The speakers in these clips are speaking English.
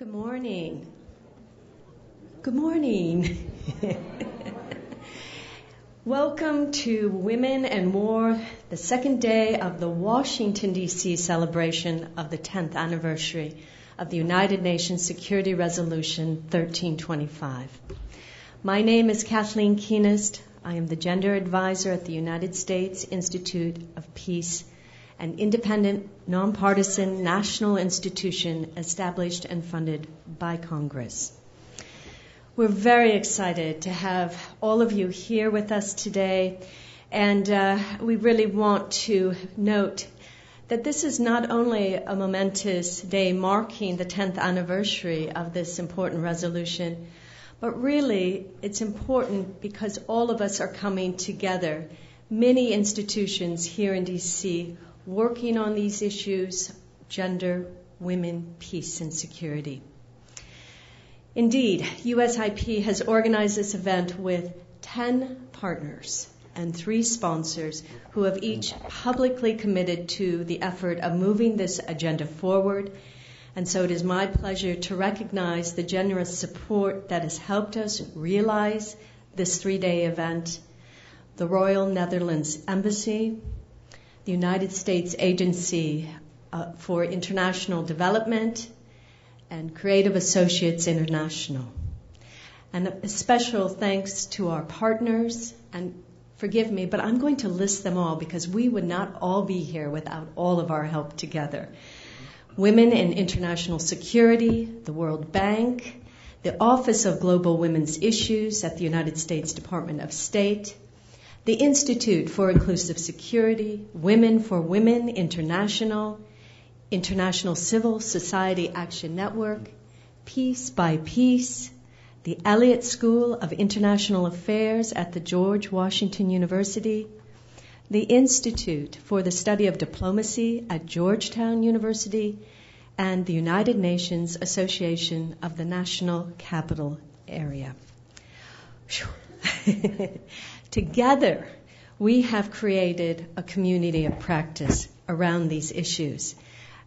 Good morning. Good morning. Welcome to Women and War, the second day of the Washington, D.C. celebration of the 10th anniversary of the United Nations Security Resolution 1325. My name is Kathleen Kuehnast. I am the Gender Advisor at the United States Institute of Peace an independent, nonpartisan national institution established and funded by Congress. We're very excited to have all of you here with us today, and uh, we really want to note that this is not only a momentous day marking the 10th anniversary of this important resolution, but really it's important because all of us are coming together. Many institutions here in DC working on these issues gender, women, peace, and security. Indeed, USIP has organized this event with 10 partners and three sponsors who have each publicly committed to the effort of moving this agenda forward. And so it is my pleasure to recognize the generous support that has helped us realize this three day event. The Royal Netherlands Embassy, the United States Agency uh, for International Development, and Creative Associates International. And a special thanks to our partners, and forgive me, but I'm going to list them all because we would not all be here without all of our help together. Women in International Security, the World Bank, the Office of Global Women's Issues at the United States Department of State, the Institute for Inclusive Security, Women for Women International, International Civil Society Action Network, Peace by Peace, the Elliott School of International Affairs at the George Washington University, the Institute for the Study of Diplomacy at Georgetown University, and the United Nations Association of the National Capital Area. Together, we have created a community of practice around these issues.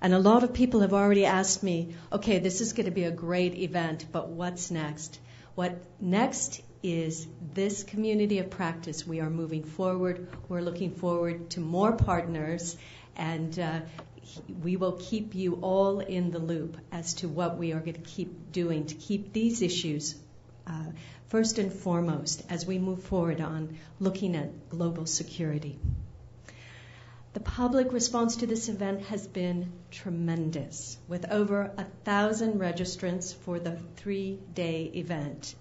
And a lot of people have already asked me, okay, this is going to be a great event, but what's next? What next is this community of practice. We are moving forward. We're looking forward to more partners, and uh, we will keep you all in the loop as to what we are going to keep doing to keep these issues first and foremost as we move forward on looking at global security. The public response to this event has been tremendous, with over a thousand registrants for the three day event.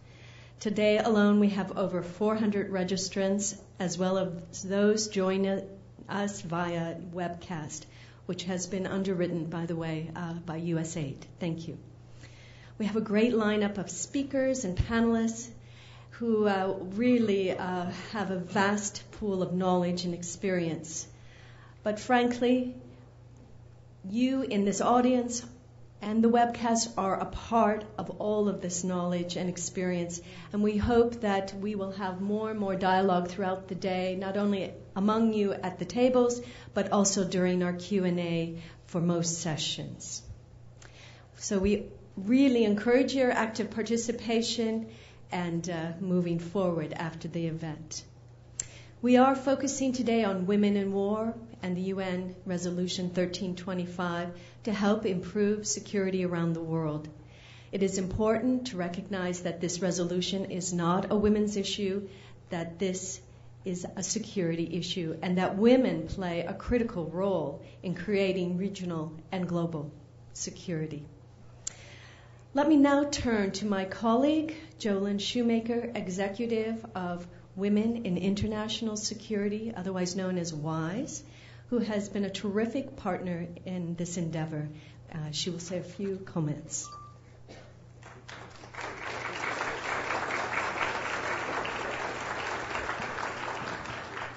Today alone, we have over 400 registrants, as well as those joining us via webcast, which has been underwritten, by the way, uh, by USAID. Thank you. We have a great lineup of speakers and panelists who uh, really uh, have a vast pool of knowledge and experience. But frankly, you in this audience and the webcast are a part of all of this knowledge and experience and we hope that we will have more and more dialogue throughout the day not only among you at the tables but also during our Q&A for most sessions so we really encourage your active participation and uh, moving forward after the event. We are focusing today on women in war and the UN Resolution 1325 to help improve security around the world. It is important to recognize that this resolution is not a women's issue, that this is a security issue, and that women play a critical role in creating regional and global security. Let me now turn to my colleague, Jolynn Shoemaker, Executive of Women in International Security, otherwise known as WIIS, who has been a terrific partner in this endeavor. Uh, she will say a few comments.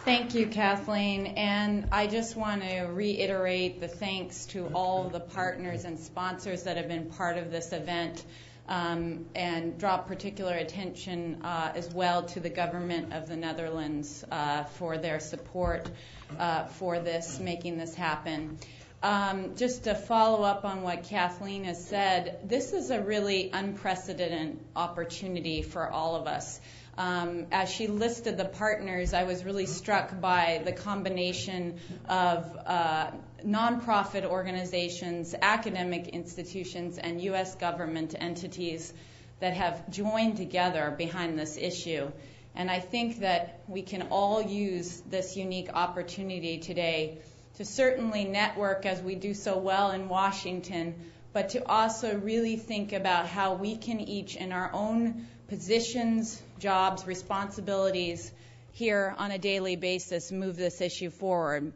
Thank you, Kathleen. And I just want to reiterate the thanks to all the partners and sponsors that have been part of this event um, and draw particular attention uh, as well to the government of the Netherlands uh, for their support uh, for this, making this happen. Um, just to follow up on what Kathleen has said, this is a really unprecedented opportunity for all of us. Um, as she listed the partners, I was really struck by the combination of uh, nonprofit organizations, academic institutions, and U.S. government entities that have joined together behind this issue. And I think that we can all use this unique opportunity today to certainly network as we do so well in Washington, but to also really think about how we can each in our own positions, jobs, responsibilities here on a daily basis move this issue forward.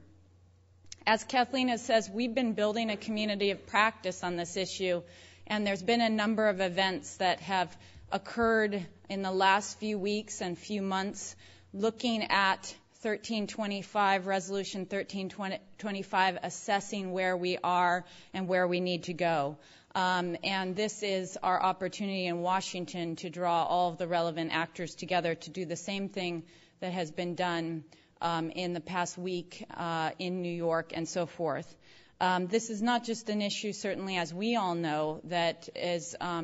As Kathleen has says, we've been building a community of practice on this issue, and there's been a number of events that have occurred in the last few weeks and few months looking at 1325, Resolution 1325, assessing where we are and where we need to go. Um, and this is our opportunity in Washington to draw all of the relevant actors together to do the same thing that has been done um, in the past week uh, in New York and so forth. Um, this is not just an issue, certainly, as we all know, that is uh,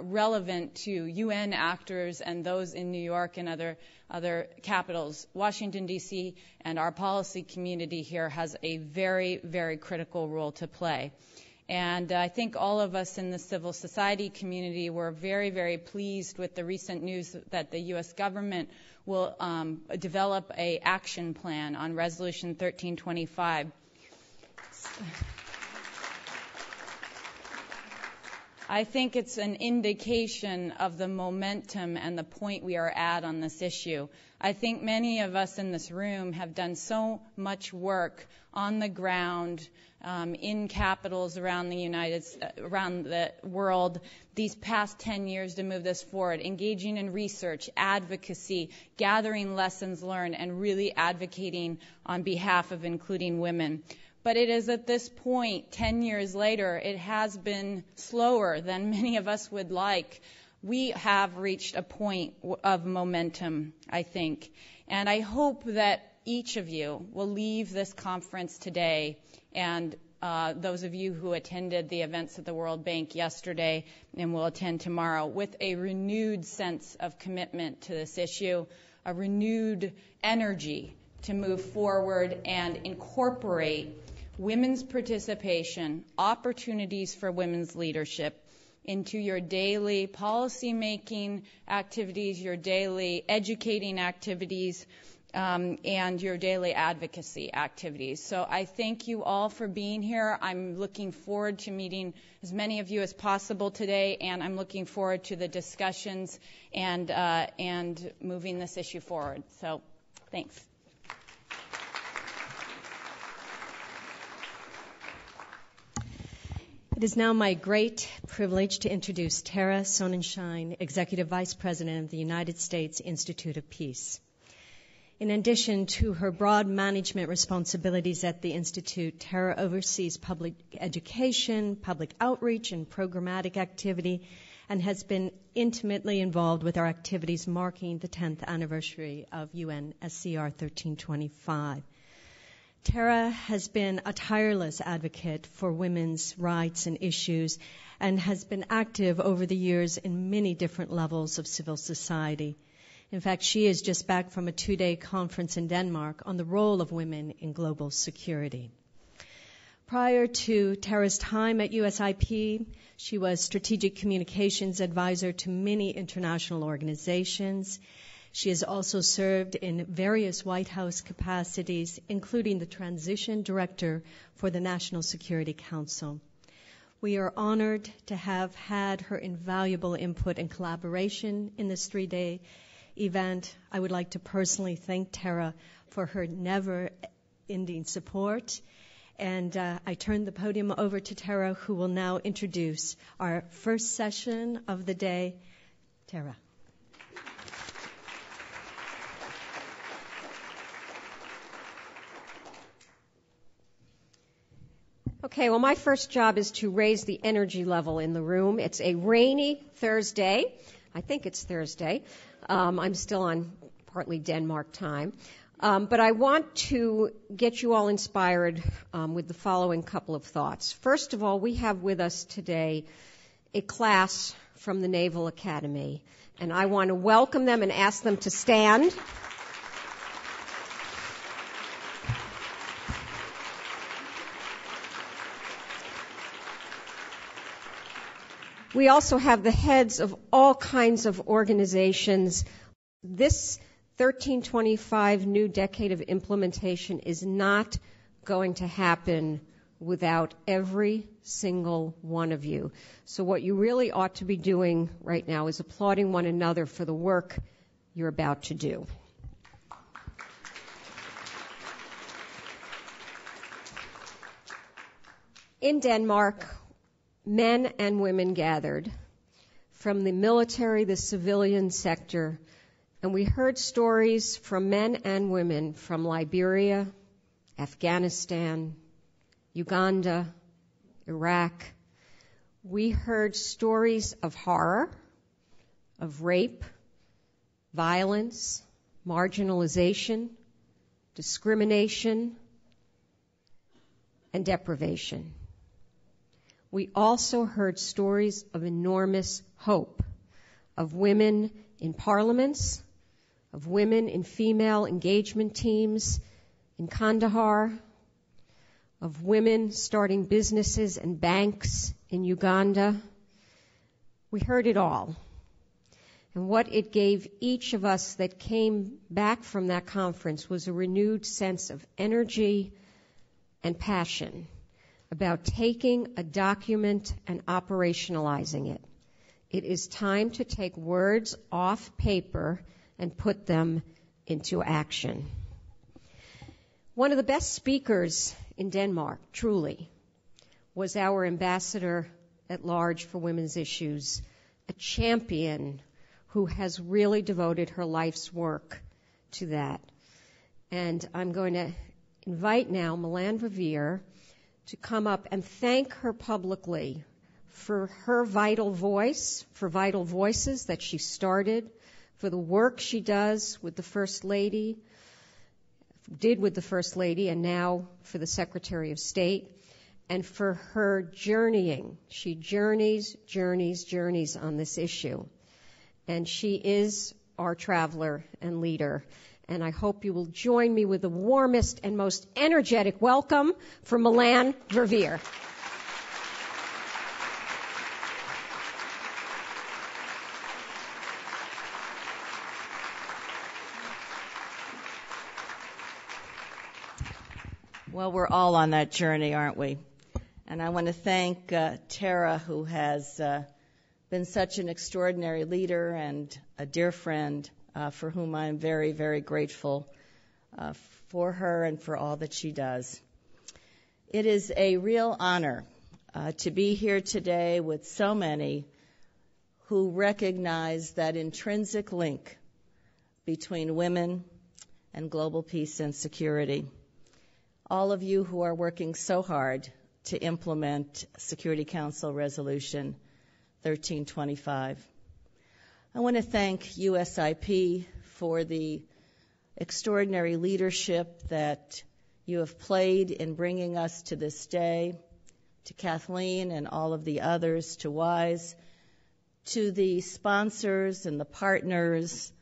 relevant to UN actors and those in New York and other other capitals. Washington D.C. and our policy community here has a very, very critical role to play. And I think all of us in the civil society community were very, very pleased with the recent news that the U.S. government will um, develop a action plan on Resolution 1325. I think it's an indication of the momentum and the point we are at on this issue. I think many of us in this room have done so much work on the ground um, in capitals around the United around the world these past 10 years to move this forward, engaging in research, advocacy, gathering lessons learned, and really advocating on behalf of including women. But it is at this point, 10 years later, it has been slower than many of us would like we have reached a point of momentum, I think. And I hope that each of you will leave this conference today and uh, those of you who attended the events at the World Bank yesterday and will attend tomorrow with a renewed sense of commitment to this issue, a renewed energy to move forward and incorporate women's participation, opportunities for women's leadership, into your daily policy making activities, your daily educating activities, um, and your daily advocacy activities. So I thank you all for being here. I'm looking forward to meeting as many of you as possible today, and I'm looking forward to the discussions and uh, and moving this issue forward. So thanks. It is now my great privilege to introduce Tara Sonenshine, Executive Vice President of the United States Institute of Peace. In addition to her broad management responsibilities at the Institute, Tara oversees public education, public outreach, and programmatic activity, and has been intimately involved with our activities marking the 10th anniversary of UN SCR 1325. Tara has been a tireless advocate for women's rights and issues and has been active over the years in many different levels of civil society. In fact, she is just back from a two day conference in Denmark on the role of women in global security. Prior to Tara's time at USIP, she was strategic communications advisor to many international organizations she has also served in various White House capacities, including the transition director for the National Security Council. We are honored to have had her invaluable input and collaboration in this three day event. I would like to personally thank Tara for her never ending support. And uh, I turn the podium over to Tara, who will now introduce our first session of the day. Tara. Okay, well, my first job is to raise the energy level in the room. It's a rainy Thursday. I think it's Thursday. Um, I'm still on partly Denmark time. Um, but I want to get you all inspired um, with the following couple of thoughts. First of all, we have with us today a class from the Naval Academy, and I want to welcome them and ask them to stand. We also have the heads of all kinds of organizations. This 1325 new decade of implementation is not going to happen without every single one of you. So what you really ought to be doing right now is applauding one another for the work you're about to do. In Denmark, men and women gathered from the military, the civilian sector, and we heard stories from men and women from Liberia, Afghanistan, Uganda, Iraq. We heard stories of horror, of rape, violence, marginalization, discrimination, and deprivation. We also heard stories of enormous hope of women in parliaments, of women in female engagement teams in Kandahar, of women starting businesses and banks in Uganda. We heard it all. And what it gave each of us that came back from that conference was a renewed sense of energy and passion about taking a document and operationalizing it. It is time to take words off paper and put them into action. One of the best speakers in Denmark, truly, was our ambassador at large for women's issues, a champion who has really devoted her life's work to that. And I'm going to invite now Melanne Verveer to come up and thank her publicly for her vital voice, for vital voices that she started, for the work she does with the First Lady, did with the First Lady, and now for the Secretary of State, and for her journeying. She journeys, journeys, journeys on this issue. And she is our traveler and leader. And I hope you will join me with the warmest and most energetic welcome for Melanne Verveer. Well, we're all on that journey, aren't we? And I want to thank uh, Tara, who has uh, been such an extraordinary leader and a dear friend, for whom I'm very, very grateful uh, for her and for all that she does. It is a real honor uh, to be here today with so many who recognize that intrinsic link between women and global peace and security all of you who are working so hard to implement Security Council Resolution 1325. I want to thank USIP for the extraordinary leadership that you have played in bringing us to this day, to Kathleen and all of the others, to WIIS, to the sponsors and the partners,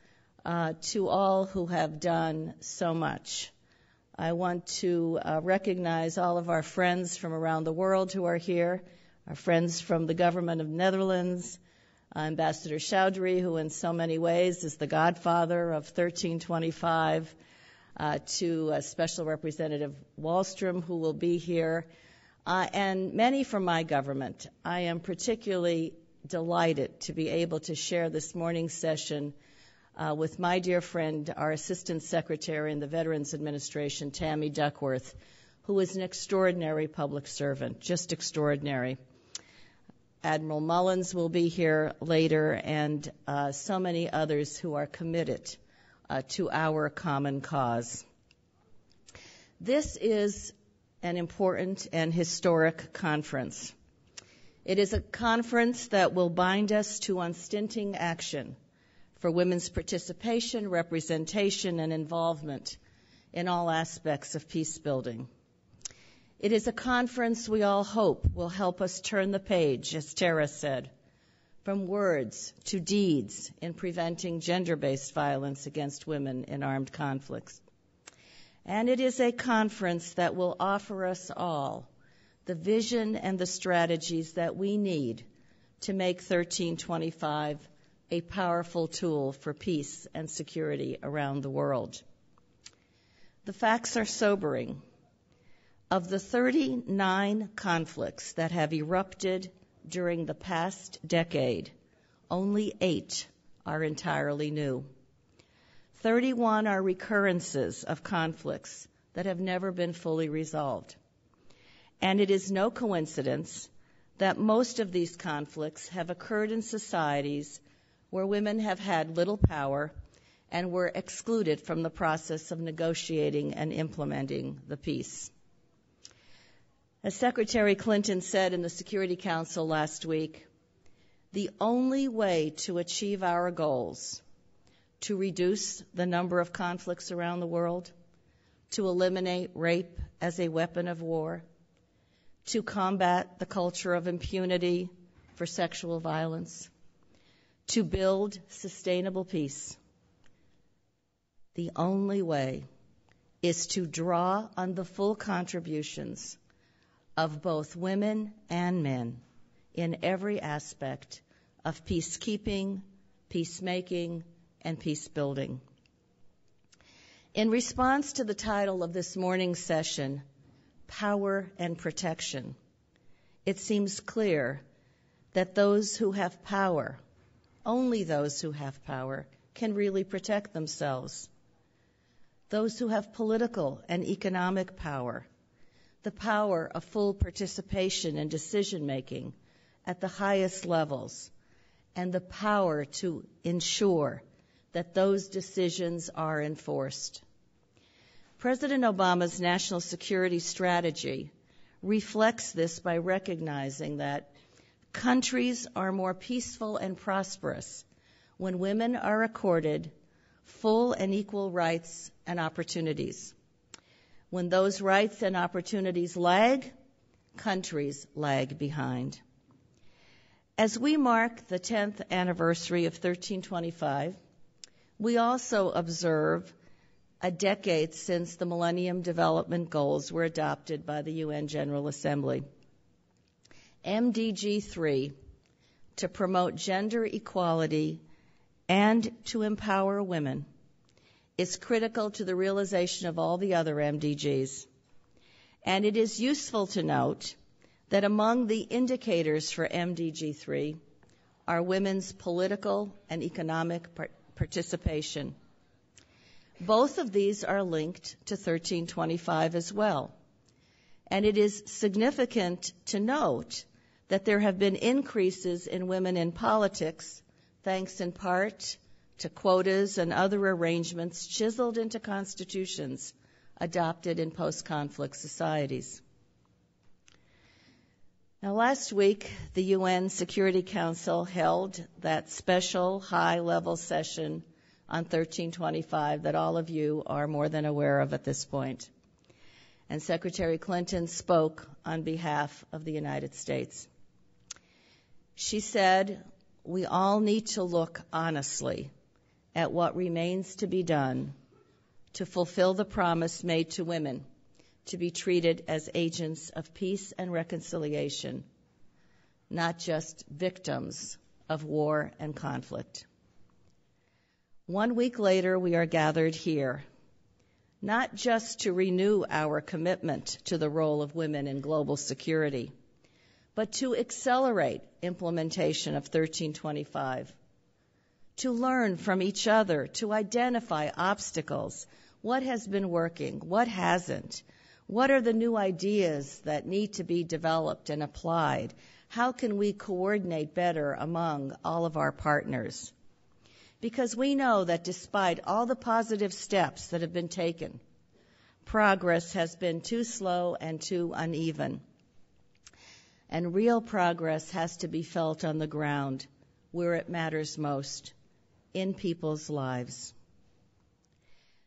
uh, to all who have done so much. I want to uh, recognize all of our friends from around the world who are here, our friends from the government of Netherlands, Ambassador Chowdhury, who in so many ways is the godfather of 1325, uh, to uh, Special Representative Wallstrom, who will be here, uh, and many from my government. I am particularly delighted to be able to share this morning's session uh, with my dear friend, our Assistant Secretary in the Veterans Administration, Tammy Duckworth, who is an extraordinary public servant, just extraordinary. Admiral Mullins will be here later, and uh, so many others who are committed uh, to our common cause. This is an important and historic conference. It is a conference that will bind us to unstinting action for women's participation, representation, and involvement in all aspects of peace building. It is a conference we all hope will help us turn the page, as Tara said, from words to deeds in preventing gender based violence against women in armed conflicts. And it is a conference that will offer us all the vision and the strategies that we need to make 1325 a powerful tool for peace and security around the world. The facts are sobering. Of the 39 conflicts that have erupted during the past decade, only eight are entirely new. 31 are recurrences of conflicts that have never been fully resolved. And it is no coincidence that most of these conflicts have occurred in societies where women have had little power and were excluded from the process of negotiating and implementing the peace. As Secretary Clinton said in the Security Council last week, the only way to achieve our goals, to reduce the number of conflicts around the world, to eliminate rape as a weapon of war, to combat the culture of impunity for sexual violence, to build sustainable peace. The only way is to draw on the full contributions of both women and men in every aspect of peacekeeping, peacemaking, and peace building. In response to the title of this morning's session, Power and Protection, it seems clear that those who have power only those who have power can really protect themselves. Those who have political and economic power, the power of full participation in decision making at the highest levels, and the power to ensure that those decisions are enforced. President Obama's national security strategy reflects this by recognizing that Countries are more peaceful and prosperous when women are accorded full and equal rights and opportunities. When those rights and opportunities lag, countries lag behind. As we mark the 10th anniversary of 1325, we also observe a decade since the Millennium Development Goals were adopted by the UN General Assembly. MDG 3 to promote gender equality and to empower women is critical to the realization of all the other MDGs. And it is useful to note that among the indicators for MDG 3 are women's political and economic participation. Both of these are linked to 1325 as well. And it is significant to note that there have been increases in women in politics, thanks in part to quotas and other arrangements chiseled into constitutions adopted in post conflict societies. Now, last week, the UN Security Council held that special high level session on 1325 that all of you are more than aware of at this point. And Secretary Clinton spoke on behalf of the United States. She said, We all need to look honestly at what remains to be done to fulfill the promise made to women to be treated as agents of peace and reconciliation, not just victims of war and conflict. One week later, we are gathered here, not just to renew our commitment to the role of women in global security but to accelerate implementation of 1325, to learn from each other, to identify obstacles. What has been working? What hasn't? What are the new ideas that need to be developed and applied? How can we coordinate better among all of our partners? Because we know that despite all the positive steps that have been taken, progress has been too slow and too uneven and real progress has to be felt on the ground where it matters most in people's lives.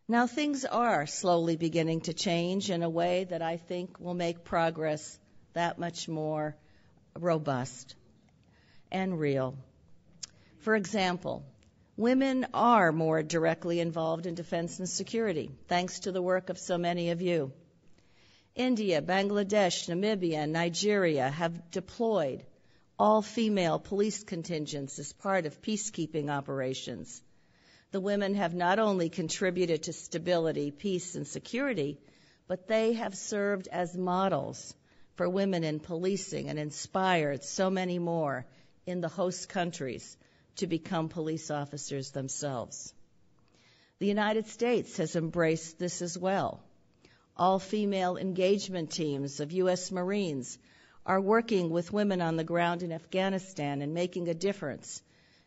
Now, things are slowly beginning to change in a way that I think will make progress that much more robust and real. For example, women are more directly involved in defense and security, thanks to the work of so many of you. India, Bangladesh, Namibia, and Nigeria have deployed all female police contingents as part of peacekeeping operations. The women have not only contributed to stability, peace, and security, but they have served as models for women in policing and inspired so many more in the host countries to become police officers themselves. The United States has embraced this as well all female engagement teams of U.S. Marines are working with women on the ground in Afghanistan and making a difference.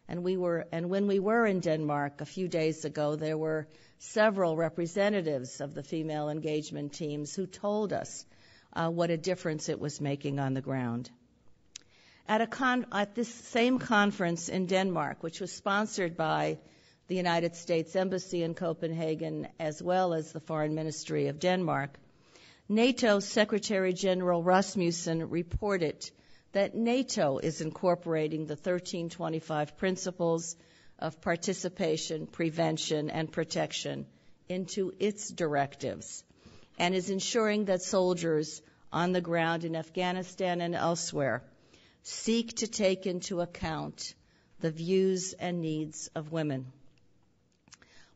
And we were, and when we were in Denmark a few days ago, there were several representatives of the female engagement teams who told us uh, what a difference it was making on the ground. At, a con- at this same conference in Denmark, which was sponsored by the United States Embassy in Copenhagen, as well as the Foreign Ministry of Denmark, NATO Secretary General Rasmussen reported that NATO is incorporating the 1325 principles of participation, prevention, and protection into its directives and is ensuring that soldiers on the ground in Afghanistan and elsewhere seek to take into account the views and needs of women.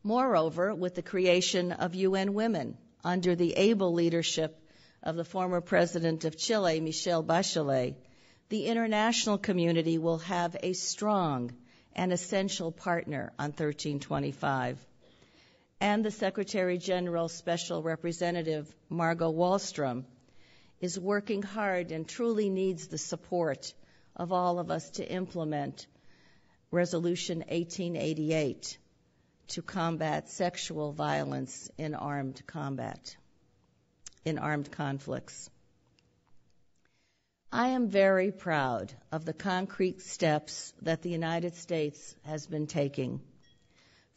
Moreover, with the creation of UN Women under the able leadership of the former president of Chile, Michelle Bachelet, the international community will have a strong and essential partner on 1325. And the Secretary General's Special Representative Margot Wallstrom is working hard and truly needs the support of all of us to implement Resolution 1888 to combat sexual violence in armed combat, in armed conflicts. I am very proud of the concrete steps that the United States has been taking.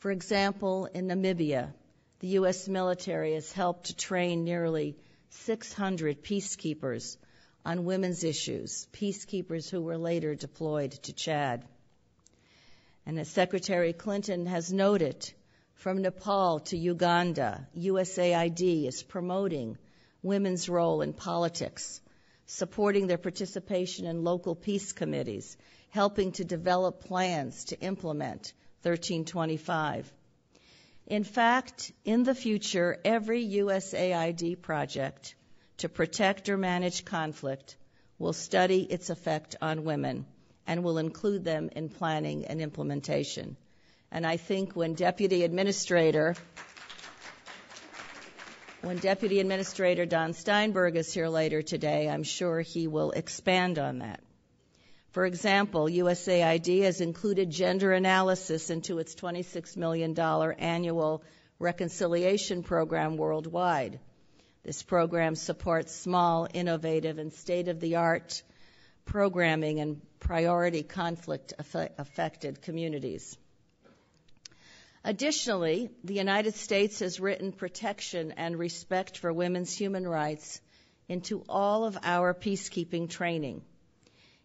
For example, in Namibia, the U.S. military has helped to train nearly 600 peacekeepers on women's issues, peacekeepers who were later deployed to Chad. And as Secretary Clinton has noted, from Nepal to Uganda, USAID is promoting women's role in politics, supporting their participation in local peace committees, helping to develop plans to implement 1325. In fact, in the future, every USAID project to protect or manage conflict will study its effect on women and will include them in planning and implementation. And I think when Deputy Administrator when Deputy Administrator Don Steinberg is here later today, I'm sure he will expand on that. For example, USAID has included gender analysis into its $26 million annual reconciliation program worldwide. This program supports small, innovative, and state of the art programming and priority conflict affected communities. Additionally, the United States has written protection and respect for women's human rights into all of our peacekeeping training.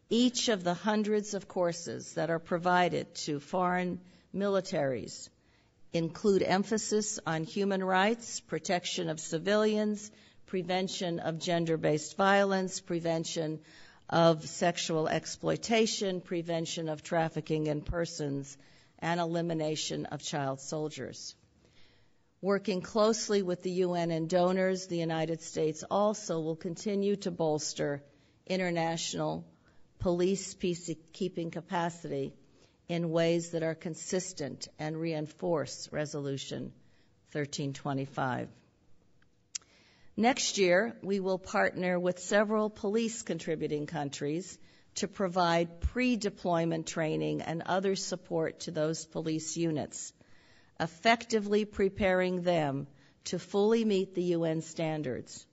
Each of the hundreds of courses that are provided to foreign militaries include emphasis on human rights, protection of civilians, prevention of gender based violence, prevention of sexual exploitation, prevention of trafficking in persons, and elimination of child soldiers. Working closely with the UN and donors, the United States also will continue to bolster international police peacekeeping capacity in ways that are consistent and reinforce Resolution 1325. Next year, we will partner with several police contributing countries to provide pre-deployment training and other support to those police units, effectively preparing them to fully meet the UN standards.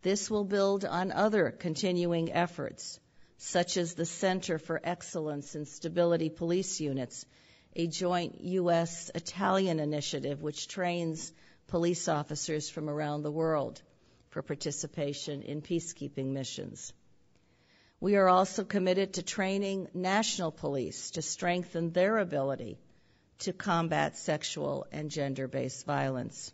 This will build on other continuing efforts, such as the Center for Excellence in Stability Police Units, a joint U.S. Italian initiative which trains police officers from around the world for participation in peacekeeping missions. We are also committed to training national police to strengthen their ability to combat sexual and gender based violence.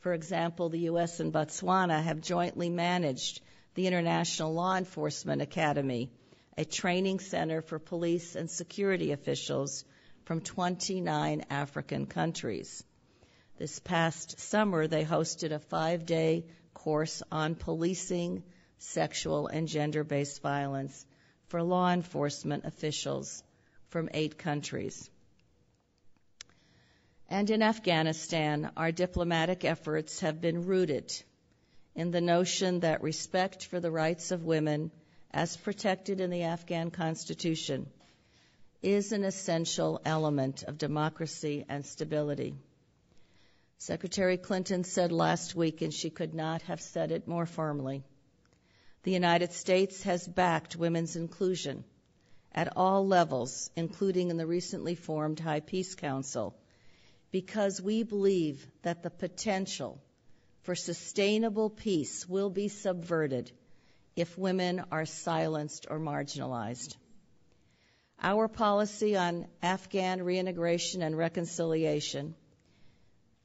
For example, the U.S. and Botswana have jointly managed the International Law Enforcement Academy, a training center for police and security officials from 29 African countries. This past summer, they hosted a five day course on policing sexual and gender based violence for law enforcement officials from eight countries. And in Afghanistan, our diplomatic efforts have been rooted in the notion that respect for the rights of women, as protected in the Afghan constitution, is an essential element of democracy and stability. Secretary Clinton said last week, and she could not have said it more firmly the United States has backed women's inclusion at all levels, including in the recently formed High Peace Council, because we believe that the potential for sustainable peace will be subverted if women are silenced or marginalized. Our policy on Afghan reintegration and reconciliation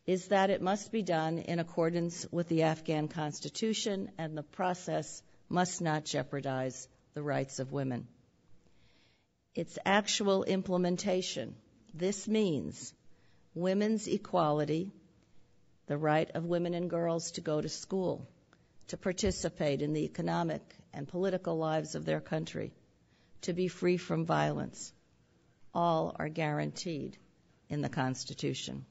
is that it must be done in accordance with the Afghan constitution and the process must not jeopardize the rights of women. Its actual implementation. This means women's equality, the right of women and girls to go to school, to participate in the economic and political lives of their country, to be free from violence. All are guaranteed in the Constitution.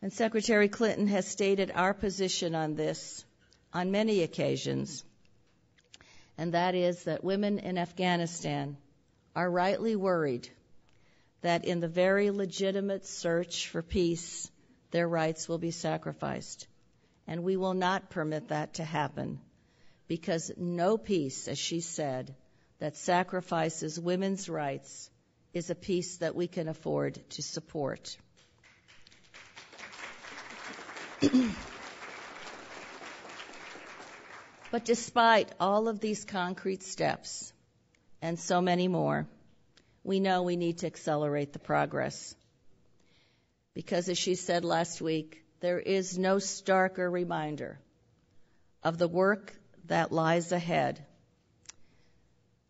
And Secretary Clinton has stated our position on this on many occasions, and that is that women in Afghanistan are rightly worried that in the very legitimate search for peace, their rights will be sacrificed. And we will not permit that to happen because no peace, as she said, that sacrifices women's rights is a peace that we can afford to support. But despite all of these concrete steps and so many more, we know we need to accelerate the progress. Because as she said last week, there is no starker reminder of the work that lies ahead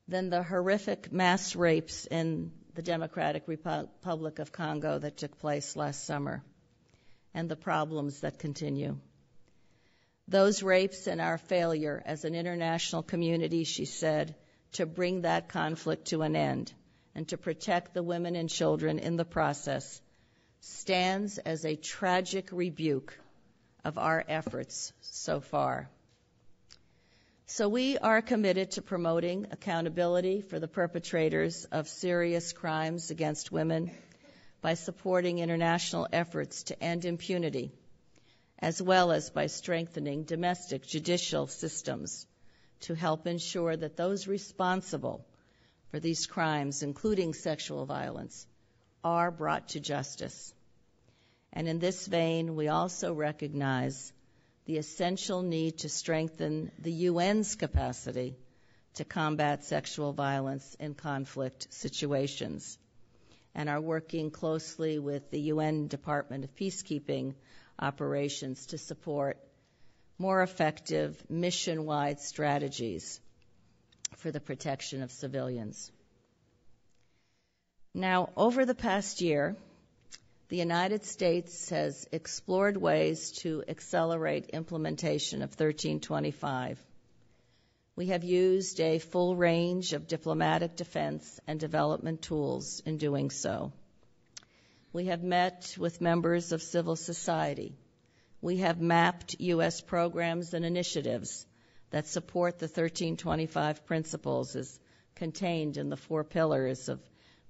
than the horrific mass rapes in the Democratic Republic of Congo that took place last summer and the problems that continue. Those rapes and our failure as an international community, she said, to bring that conflict to an end and to protect the women and children in the process stands as a tragic rebuke of our efforts so far. So we are committed to promoting accountability for the perpetrators of serious crimes against women by supporting international efforts to end impunity as well as by strengthening domestic judicial systems to help ensure that those responsible for these crimes, including sexual violence, are brought to justice. And in this vein, we also recognize the essential need to strengthen the UN's capacity to combat sexual violence in conflict situations and are working closely with the UN Department of Peacekeeping operations to support more effective mission wide strategies for the protection of civilians. Now, over the past year, the United States has explored ways to accelerate implementation of 1325. We have used a full range of diplomatic defense and development tools in doing so. We have met with members of civil society. We have mapped U.S. programs and initiatives that support the 1325 principles as contained in the four pillars of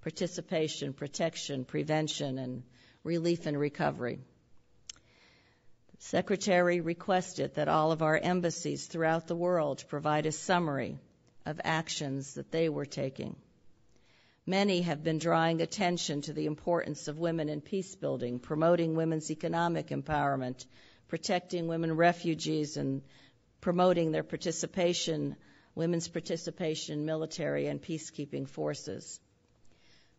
participation, protection, prevention, and relief and recovery. Secretary requested that all of our embassies throughout the world provide a summary of actions that they were taking. Many have been drawing attention to the importance of women in peace building, promoting women's economic empowerment, protecting women refugees, and promoting their participation, women's participation in military and peacekeeping forces.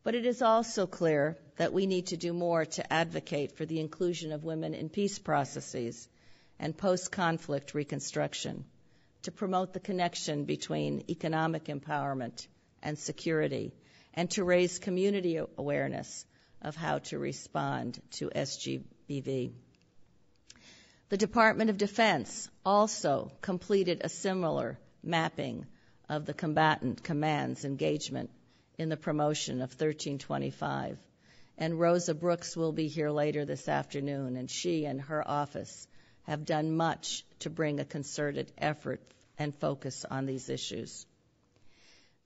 But it is also clear that we need to do more to advocate for the inclusion of women in peace processes and post conflict reconstruction, to promote the connection between economic empowerment and security and to raise community awareness of how to respond to SGBV. The Department of Defense also completed a similar mapping of the combatant command's engagement in the promotion of 1325. And Rosa Brooks will be here later this afternoon, and she and her office have done much to bring a concerted effort and focus on these issues.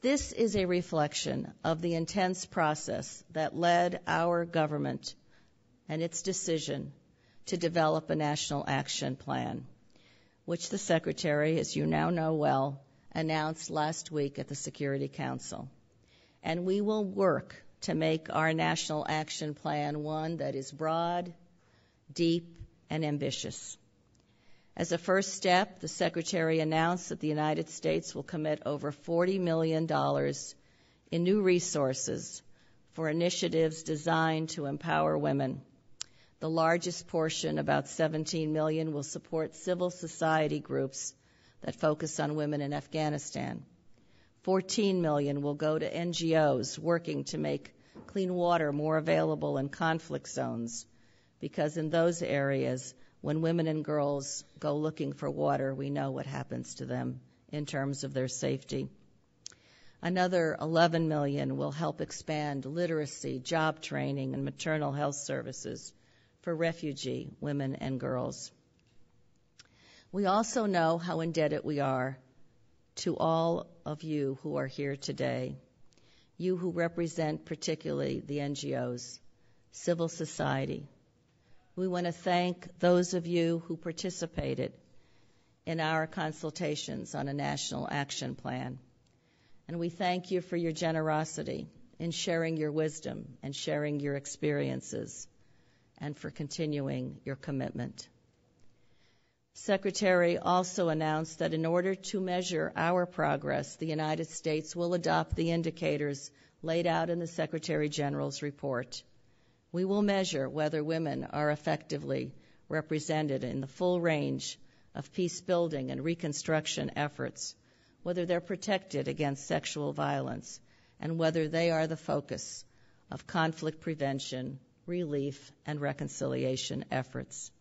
This is a reflection of the intense process that led our government and its decision to develop a national action plan, which the Secretary, as you now know well, announced last week at the Security Council. And we will work to make our national action plan one that is broad, deep, and ambitious. As a first step, the Secretary announced that the United States will commit over $40 million in new resources for initiatives designed to empower women. The largest portion, about 17 million, will support civil society groups that focus on women in Afghanistan. 14 million will go to NGOs working to make clean water more available in conflict zones because in those areas when women and girls go looking for water, we know what happens to them in terms of their safety. Another 11 million will help expand literacy, job training, and maternal health services for refugee women and girls. We also know how indebted we are to all of you who are here today, you who represent particularly the NGOs, civil society, we want to thank those of you who participated in our consultations on a national action plan. And we thank you for your generosity in sharing your wisdom and sharing your experiences and for continuing your commitment. Secretary also announced that in order to measure our progress, the United States will adopt the indicators laid out in the Secretary General's report we will measure whether women are effectively represented in the full range of peace building and reconstruction efforts, whether they're protected against sexual violence, and whether they are the focus of conflict prevention, relief, and reconciliation efforts.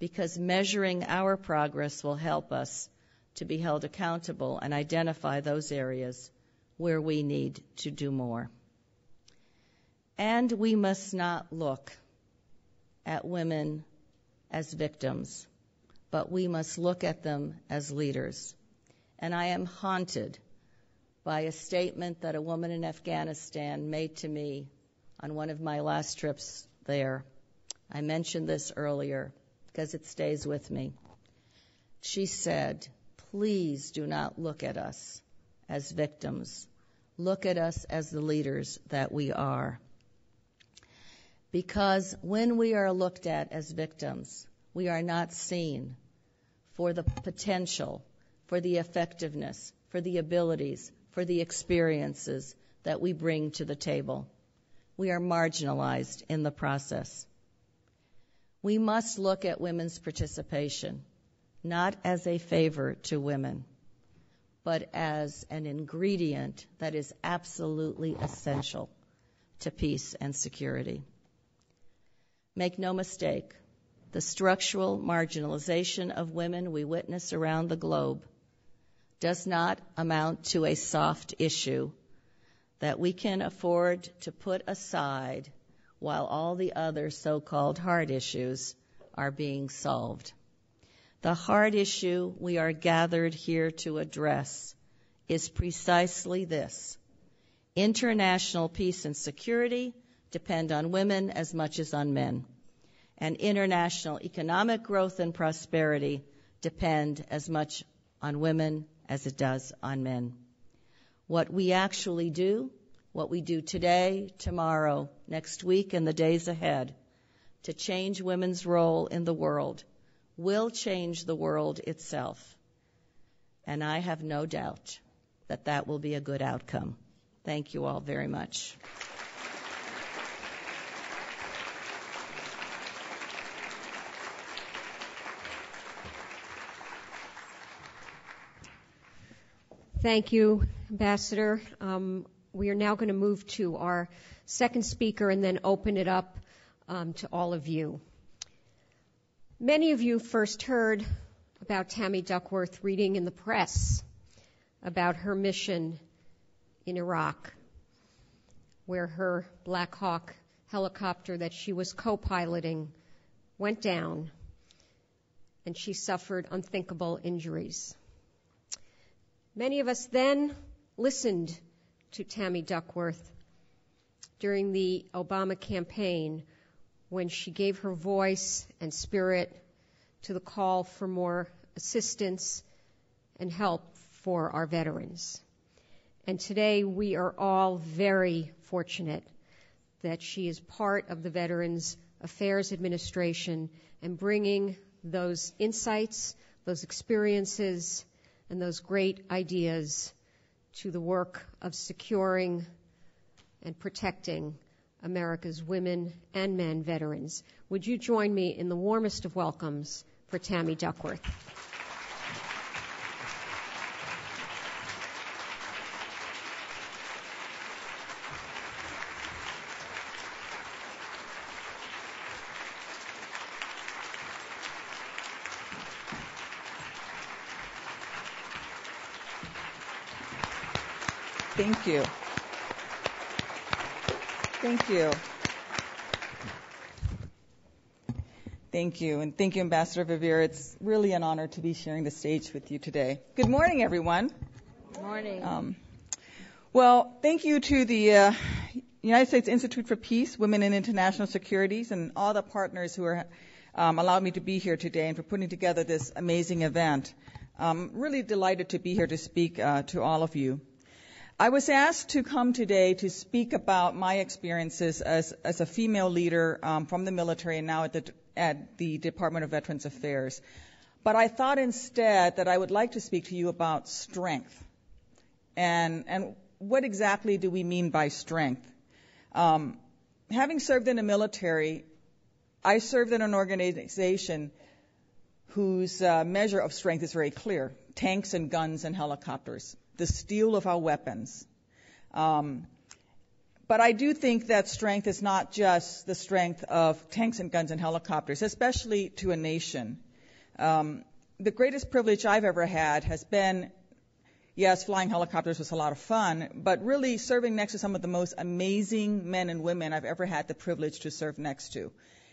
Because measuring our progress will help us to be held accountable and identify those areas where we need to do more. And we must not look at women as victims, but we must look at them as leaders. And I am haunted by a statement that a woman in Afghanistan made to me on one of my last trips there. I mentioned this earlier because it stays with me. She said, Please do not look at us as victims. Look at us as the leaders that we are. Because when we are looked at as victims, we are not seen for the potential, for the effectiveness, for the abilities, for the experiences that we bring to the table. We are marginalized in the process. We must look at women's participation not as a favor to women, but as an ingredient that is absolutely essential to peace and security. Make no mistake, the structural marginalization of women we witness around the globe does not amount to a soft issue that we can afford to put aside while all the other so called hard issues are being solved. The hard issue we are gathered here to address is precisely this international peace and security depend on women as much as on men. And international economic growth and prosperity depend as much on women as it does on men. What we actually do what we do today, tomorrow, next week, and the days ahead to change women's role in the world will change the world itself. And I have no doubt that that will be a good outcome. Thank you all very much. Thank you, Ambassador. Um, we are now going to move to our second speaker and then open it up um, to all of you. Many of you first heard about Tammy Duckworth reading in the press about her mission in Iraq, where her Black Hawk helicopter that she was co piloting went down and she suffered unthinkable injuries. Many of us then listened to Tammy Duckworth during the Obama campaign when she gave her voice and spirit to the call for more assistance and help for our veterans. And today we are all very fortunate that she is part of the Veterans Affairs Administration and bringing those insights, those experiences, and those great ideas to the work of securing and protecting America's women and men veterans. Would you join me in the warmest of welcomes for Tammy Duckworth? Thank you. Thank you. Thank you. And thank you, Ambassador Verveer. It's really an honor to be sharing the stage with you today. Good morning, everyone. Good morning. Um, well, thank you to the uh, United States Institute for Peace, Women in International Securities, and all the partners who are um, allowed me to be here today and for putting together this amazing event. I'm really delighted to be here to speak uh, to all of you. I was asked to come today to speak about my experiences as, as a female leader um, from the military and now at the, at the Department of Veterans Affairs. But I thought instead that I would like to speak to you about strength. And, and what exactly do we mean by strength? Um, having served in the military, I served in an organization whose uh, measure of strength is very clear tanks and guns and helicopters the steel of our weapons. Um, but I do think that strength is not just the strength of tanks and guns and helicopters, especially to a nation. Um, the greatest privilege I've ever had has been, yes, flying helicopters was a lot of fun, but really serving next to some of the most amazing men and women I've ever had the privilege to serve next to.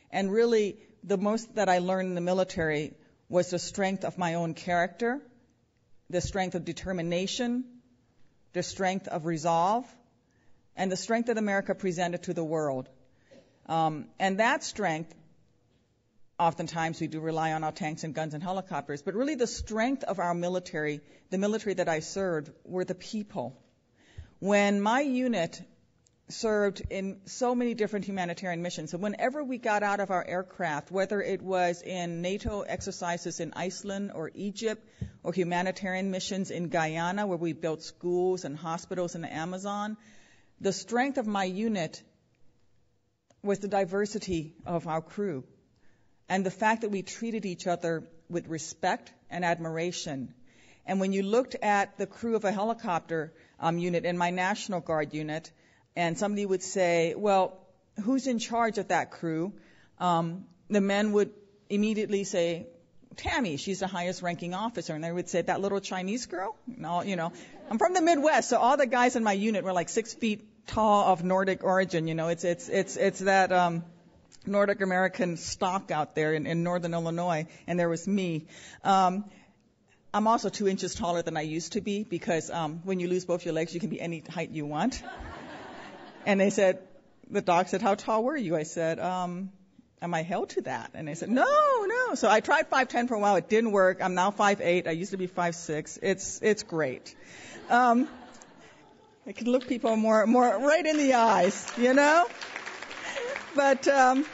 And really, the most that I learned in the military was the strength of my own character, the strength of determination, the strength of resolve, and the strength that America presented to the world. Um, and that strength, oftentimes we do rely on our tanks and guns and helicopters, but really the strength of our military, the military that I served, were the people. When my unit served in so many different humanitarian missions. And whenever we got out of our aircraft, whether it was in NATO exercises in Iceland or Egypt, or humanitarian missions in Guyana, where we built schools and hospitals in the Amazon, the strength of my unit was the diversity of our crew and the fact that we treated each other with respect and admiration. And when you looked at the crew of a helicopter um, unit in my National Guard unit, and somebody would say, well, who's in charge of that crew? Um, the men would immediately say, Tammy, she's the highest ranking officer. And they would say, that little Chinese girl? No, you know, I'm from the Midwest, so all the guys in my unit were like six feet tall of Nordic origin. You know, it's, it's, it's, it's that, um, Nordic American stock out there in, in northern Illinois, and there was me. Um, I'm also two inches taller than I used to be because um, when you lose both your legs, you can be any height you want. And they said, the doc said, how tall were you? I said, um, am I held to that? And they said, no, no. So I tried 5'10 for a while. It didn't work. I'm now 5'8. I used to be 5'6. It's, it's great. Um, I can look people more, more right in the eyes, you know? But, um,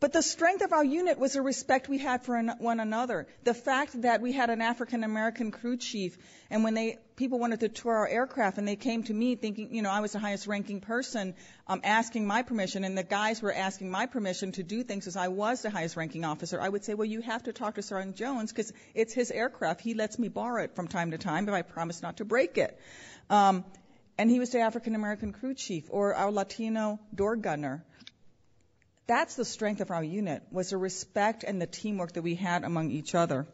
but the strength of our unit was the respect we had for one another. The fact that we had an African American crew chief, and when they people wanted to tour our aircraft, and they came to me thinking, you know, I was the highest ranking person, um, asking my permission, and the guys were asking my permission to do things as I was the highest ranking officer. I would say, well, you have to talk to Sergeant Jones because it's his aircraft. He lets me borrow it from time to time, but I promise not to break it. Um, and he was the African American crew chief, or our Latino door gunner that's the strength of our unit was the respect and the teamwork that we had among each other.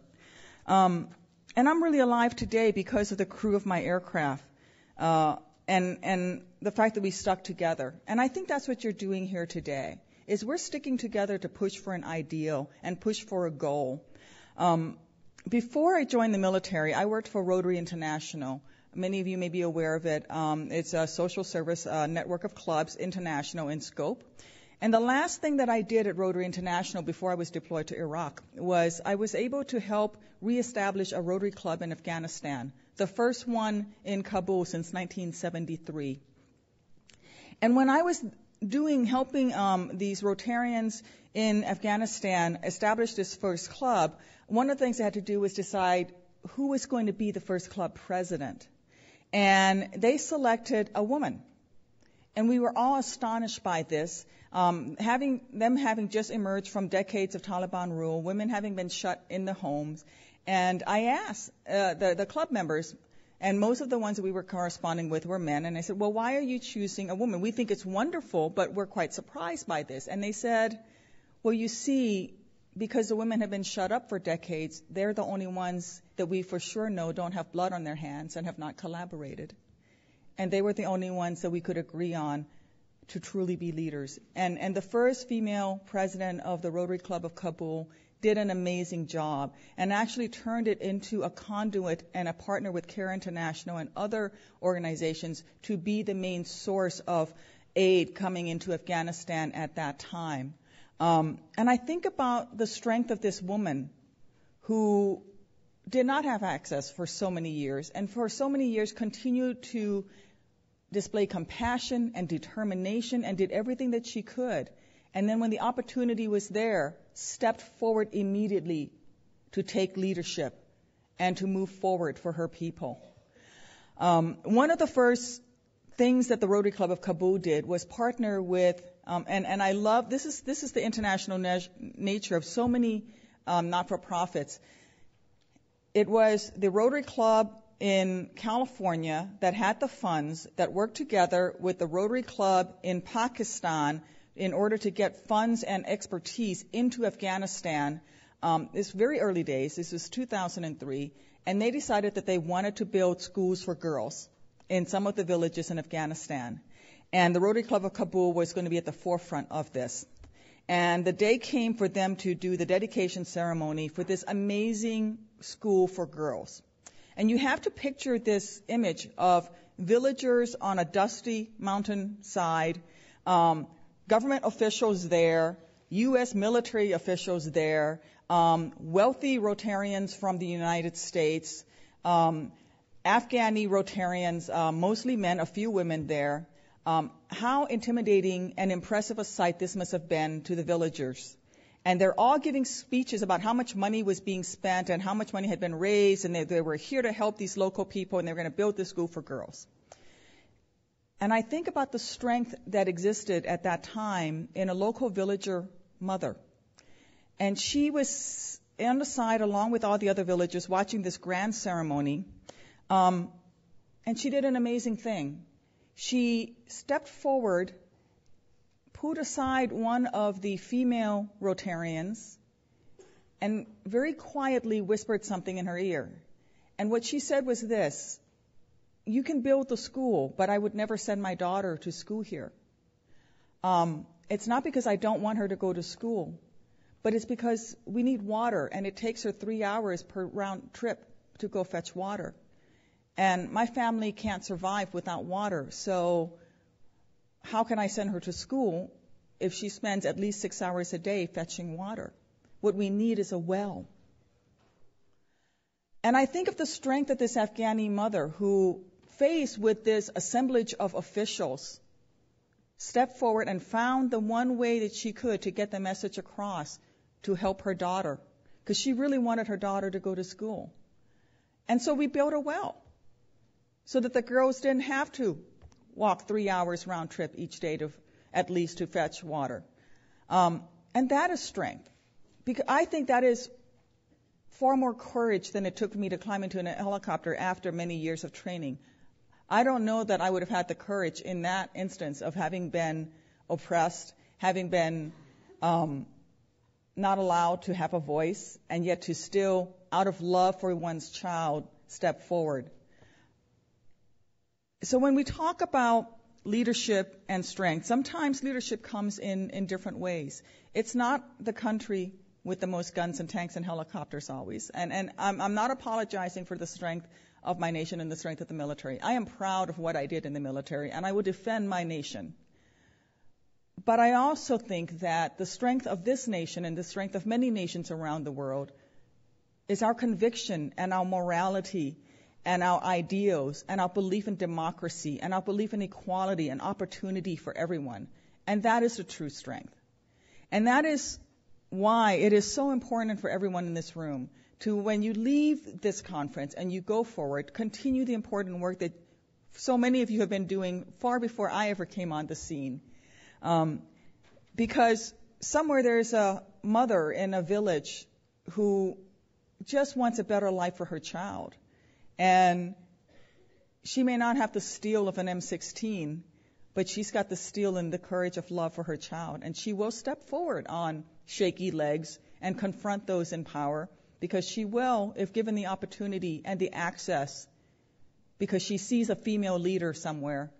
Um, and I'm really alive today because of the crew of my aircraft. Uh, and and the fact that we stuck together. And I think that's what you're doing here today. Is we're sticking together to push for an ideal and push for a goal. Um, before I joined the military, I worked for Rotary International. Many of you may be aware of it. Um, it's a social service uh, network of clubs, international in scope. And the last thing that I did at Rotary International before I was deployed to Iraq was I was able to help reestablish a Rotary Club in Afghanistan, the first one in Kabul since 1973. And when I was doing helping um, these Rotarians in Afghanistan establish this first club, one of the things I had to do was decide who was going to be the first club president. And they selected a woman. And we were all astonished by this them having just emerged from decades of Taliban rule, women having been shut in the homes, and I asked uh, the the club members, and most of the ones that we were corresponding with were men, and I said, well, why are you choosing a woman? We think it's wonderful, but we're quite surprised by this. And they said, well, you see, because the women have been shut up for decades, they're the only ones that we for sure know don't have blood on their hands and have not collaborated. And they were the only ones that we could agree on to truly be leaders. And, and the first female president of the Rotary Club of Kabul did an amazing job and actually turned it into a conduit and a partner with CARE International and other organizations to be the main source of aid coming into Afghanistan at that time. Um, and I think about the strength of this woman who did not have access for so many years and for so many years continued to displayed compassion and determination and did everything that she could. And then when the opportunity was there, stepped forward immediately to take leadership and to move forward for her people. Um, one of the first things that the Rotary Club of Kabul did was partner with, um, and, and I love this is this is the international na- nature of so many um, not-for-profits. It was the Rotary Club in California that had the funds that worked together with the Rotary Club in Pakistan in order to get funds and expertise into Afghanistan. Um, it's very early days. This was 2003, and they decided that they wanted to build schools for girls in some of the villages in Afghanistan. And the Rotary Club of Kabul was going to be at the forefront of this. And the day came for them to do the dedication ceremony for this amazing school for girls. And you have to picture this image of villagers on a dusty mountainside, um, government officials there, U.S. military officials there, um, wealthy Rotarians from the United States, um, Afghani Rotarians, uh, mostly men, a few women there. Um, how intimidating and impressive a sight this must have been to the villagers and they're all giving speeches about how much money was being spent and how much money had been raised, and they, they were here to help these local people, and they were going to build this school for girls. And I think about the strength that existed at that time in a local villager mother. And she was on the side, along with all the other villagers, watching this grand ceremony. Um, and she did an amazing thing. She stepped forward put aside one of the female Rotarians and very quietly whispered something in her ear. And what she said was this You can build the school, but I would never send my daughter to school here. Um, it's not because I don't want her to go to school, but it's because we need water, and it takes her three hours per round trip to go fetch water. And my family can't survive without water, so how can I send her to school if she spends at least six hours a day fetching water? What we need is a well. And I think of the strength of this Afghani mother who faced with this assemblage of officials, stepped forward and found the one way that she could to get the message across to help her daughter, because she really wanted her daughter to go to school. And so we built a well so that the girls didn't have to walk three hours round trip each day to at least to fetch water. Um, and that is strength. Because I think that is far more courage than it took me to climb into a helicopter after many years of training. I don't know that I would have had the courage in that instance of having been oppressed, having been um, not allowed to have a voice, and yet to still, out of love for one's child, step forward. So when we talk about leadership and strength, sometimes leadership comes in, in different ways. It's not the country with the most guns and tanks and helicopters always. And, and I'm, I'm not apologizing for the strength of my nation and the strength of the military. I am proud of what I did in the military, and I will defend my nation. But I also think that the strength of this nation and the strength of many nations around the world is our conviction and our morality and our ideals and our belief in democracy and our belief in equality and opportunity for everyone. And that is the true strength. And that is why it is so important for everyone in this room to, when you leave this conference and you go forward, continue the important work that so many of you have been doing far before I ever came on the scene. Um, because somewhere there's a mother in a village who just wants a better life for her child. And she may not have the steel of an M16, but she's got the steel and the courage of love for her child. And she will step forward on shaky legs and confront those in power because she will, if given the opportunity and the access, because she sees a female leader somewhere,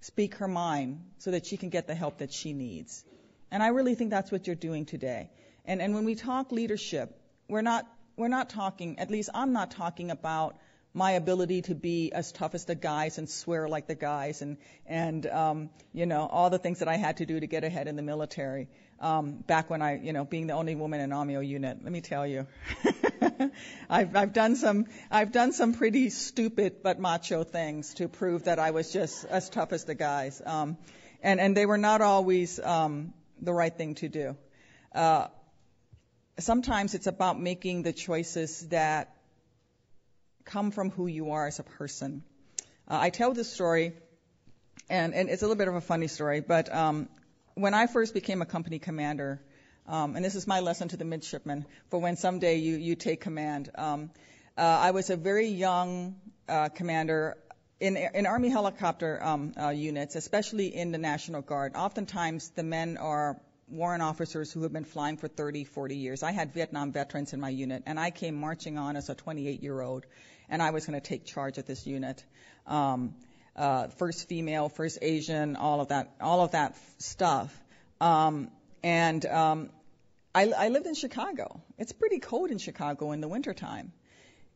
speak her mind so that she can get the help that she needs. And I really think that's what you're doing today. And, and when we talk leadership, we're not, we're not talking, at least I'm not talking about my ability to be as tough as the guys and swear like the guys and, and um, you know, all the things that I had to do to get ahead in the military. Um, back when I, you know, being the only woman in AMIO unit, let me tell you, I've, I've done some, I've done some pretty stupid but macho things to prove that I was just as tough as the guys. Um, and, and they were not always um, the right thing to do. Uh, sometimes it's about making the choices that come from who you are as a person. Uh, I tell this story, and, and it's a little bit of a funny story, but um, when I first became a company commander, um, and this is my lesson to the midshipmen for when someday you, you take command. Um, uh, I was a very young uh, commander in, in Army helicopter um, uh, units, especially in the National Guard. Oftentimes, the men are warrant officers who have been flying for 30, 40 years. I had Vietnam veterans in my unit, and I came marching on as a 28 year old, and I was going to take charge of this unit. Um, uh, first female, first Asian, all of that, all of that stuff. Um, and um, I, I lived in Chicago. It's pretty cold in Chicago in the wintertime.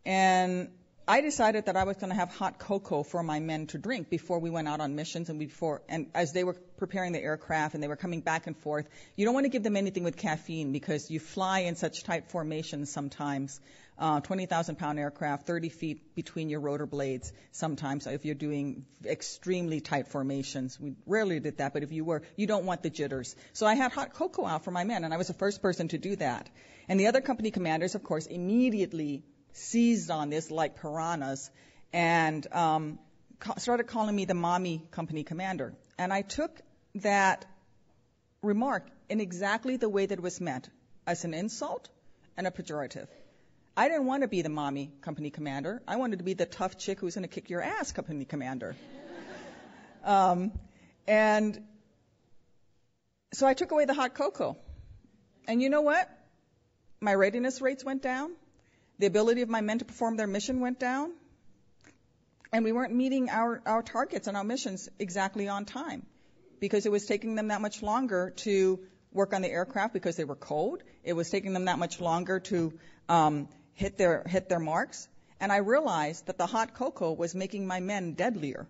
And I decided that I was going to have hot cocoa for my men to drink before we went out on missions and before, and as they were preparing the aircraft and they were coming back and forth, you don't want to give them anything with caffeine because you fly in such tight formations sometimes. Uh, 20,000 pound aircraft, 30 feet between your rotor blades sometimes if you're doing extremely tight formations. We rarely did that, but if you were, you don't want the jitters. So I had hot cocoa out for my men and I was the first person to do that. And the other company commanders, of course, immediately seized on this like piranhas and um, started calling me the mommy company commander. And I took that remark in exactly the way that it was meant as an insult and a pejorative. I didn't want to be the mommy company commander. I wanted to be the tough chick who's going to kick your ass company commander. um, and so I took away the hot cocoa. And you know what? My readiness rates went down. The ability of my men to perform their mission went down. And we weren't meeting our, our targets and our missions exactly on time because it was taking them that much longer to work on the aircraft because they were cold. It was taking them that much longer to um, hit their hit their marks. And I realized that the hot cocoa was making my men deadlier.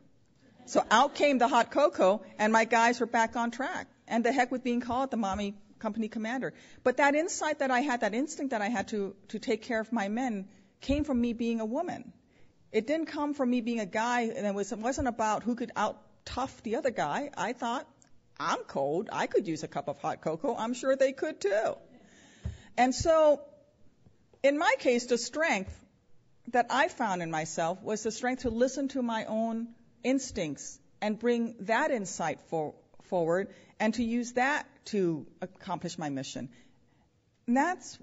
So out came the hot cocoa, and my guys were back on track. And the heck with being called the mommy company commander. But that insight that I had, that instinct that I had to, to take care of my men, came from me being a woman. It didn't come from me being a guy, and it, was, it wasn't about who could out tough the other guy. I thought, I'm cold. I could use a cup of hot cocoa. I'm sure they could too. And so, in my case, the strength that I found in myself was the strength to listen to my own instincts and bring that insight for, forward and to use that to accomplish my mission. And that's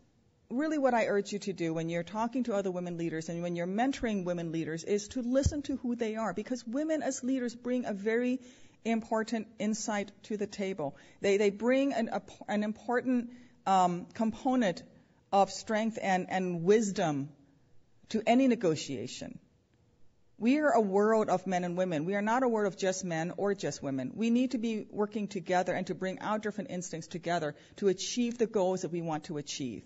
really what I urge you to do when you're talking to other women leaders and when you're mentoring women leaders is to listen to who they are because women as leaders bring a very important insight to the table. They, they bring an, a, an important um, component of strength and, and wisdom to any negotiation. We are a world of men and women. We are not a world of just men or just women. We need to be working together and to bring our different instincts together to achieve the goals that we want to achieve.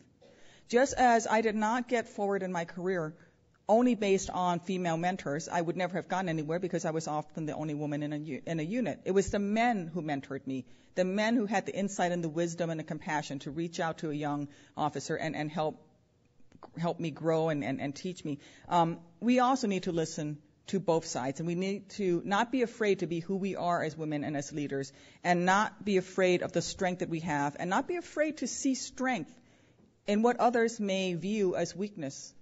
Just as I did not get forward in my career only based on female mentors, I would never have gone anywhere because I was often the only woman in a, in a unit. It was the men who mentored me, the men who had the insight and the wisdom and the compassion to reach out to a young officer and, and help help me grow and, and, and teach me. Um, we also need to listen to both sides. And we need to not be afraid to be who we are as women and as leaders, and not be afraid of the strength that we have, and not be afraid to see strength in what others may view as weakness,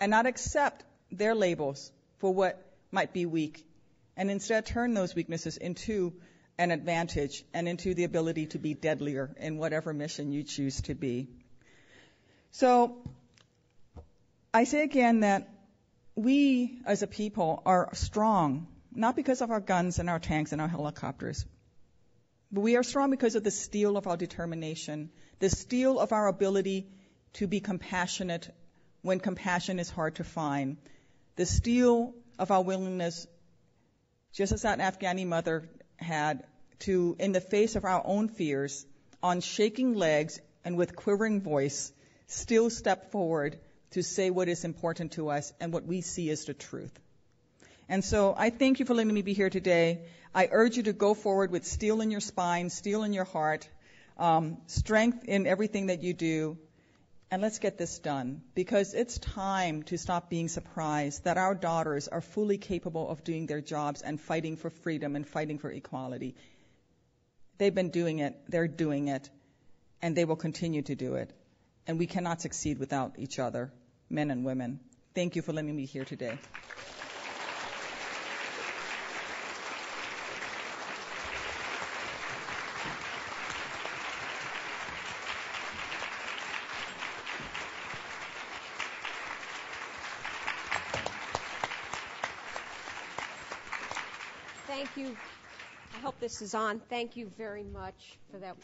and not accept their labels for what might be weak, and instead turn those weaknesses into an advantage and into the ability to be deadlier in whatever mission you choose to be. So, I say again that we as a people are strong, not because of our guns and our tanks and our helicopters, but we are strong because of the steel of our determination, the steel of our ability to be compassionate when compassion is hard to find, the steel of our willingness, just as that Afghani mother had, to, in the face of our own fears, on shaking legs and with quivering voice, still step forward to say what is important to us and what we see as the truth. And so I thank you for letting me be here today. I urge you to go forward with steel in your spine, steel in your heart, um, strength in everything that you do. And let's get this done because it's time to stop being surprised that our daughters are fully capable of doing their jobs and fighting for freedom and fighting for equality. They've been doing it, they're doing it, and they will continue to do it. And we cannot succeed without each other men and women. Thank you for letting me be here today. Thank you. I hope this is on. Thank you very much for that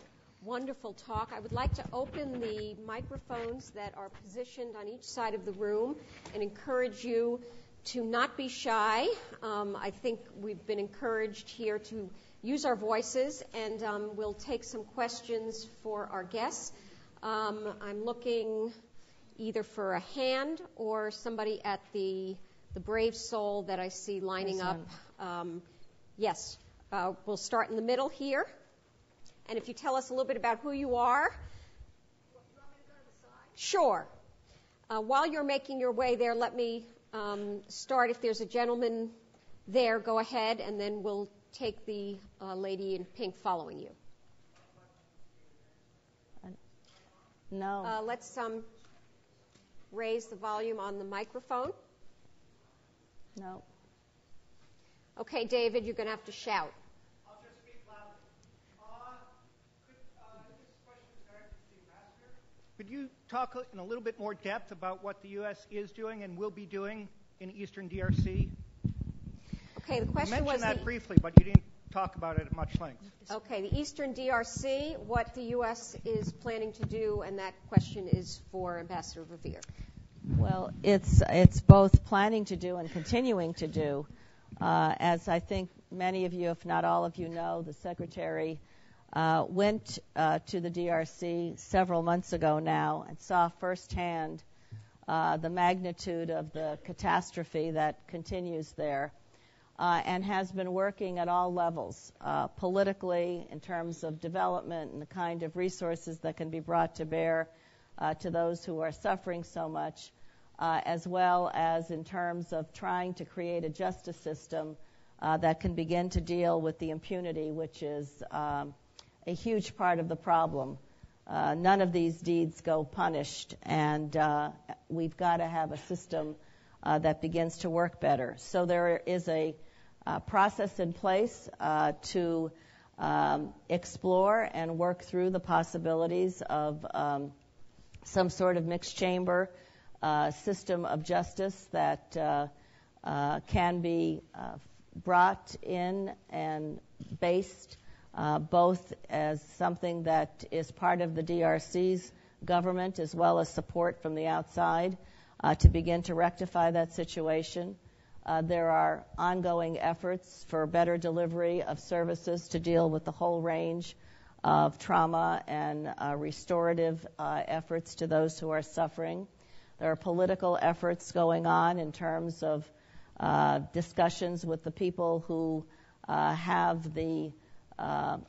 wonderful talk. I would like to open the microphones that are positioned on each side of the room and encourage you to not be shy. Um, I think we've been encouraged here to use our voices, and um, we'll take some questions for our guests. Um, I'm looking either for a hand or somebody at the the brave soul that I see lining up. Um, yes, uh, we'll start in the middle here. And if you tell us a little bit about who you are. Sure. Uh, while you're making your way there, let me um, start. If there's a gentleman there, go ahead, and then we'll take the uh, lady in pink following you. No. Uh, let's um, raise the volume on the microphone. No. Okay, David, you're going to have to shout. Could you talk in a little bit more depth about what the U.S. is doing and will be doing in Eastern DRC? Okay, the You question mentioned was that the, briefly, but you didn't talk about it at much length. okay, the Eastern DRC, what the U.S. is planning to do, and that question is for Ambassador Verveer. Well, it's it's both planning to do and continuing to do. Uh, as I think many of you, if not all of you, know, the Secretary uh, went uh, to the DRC several months ago now and saw firsthand uh, the magnitude of the catastrophe that continues there, uh, and has been working at all levels, uh, politically, in terms of development and the kind of resources that can be brought to bear uh, to those who are suffering so much, as well as in terms of trying to create a justice system that can begin to deal with the impunity, which is um, a huge part of the problem. Uh, none of these deeds go punished, and uh, we've got to have a system uh, that begins to work better. So there is a uh, process in place uh, to um, explore and work through the possibilities of um, some sort of mixed chamber uh, system of justice that can be brought in and based both as something that is part of the DRC's government as well as support from the outside to begin to rectify that situation. Uh, there are ongoing efforts for better delivery of services to deal with the whole range of trauma and uh, restorative uh, efforts to those who are suffering. There are political efforts going on in terms of uh, discussions with the people who uh, have the uh,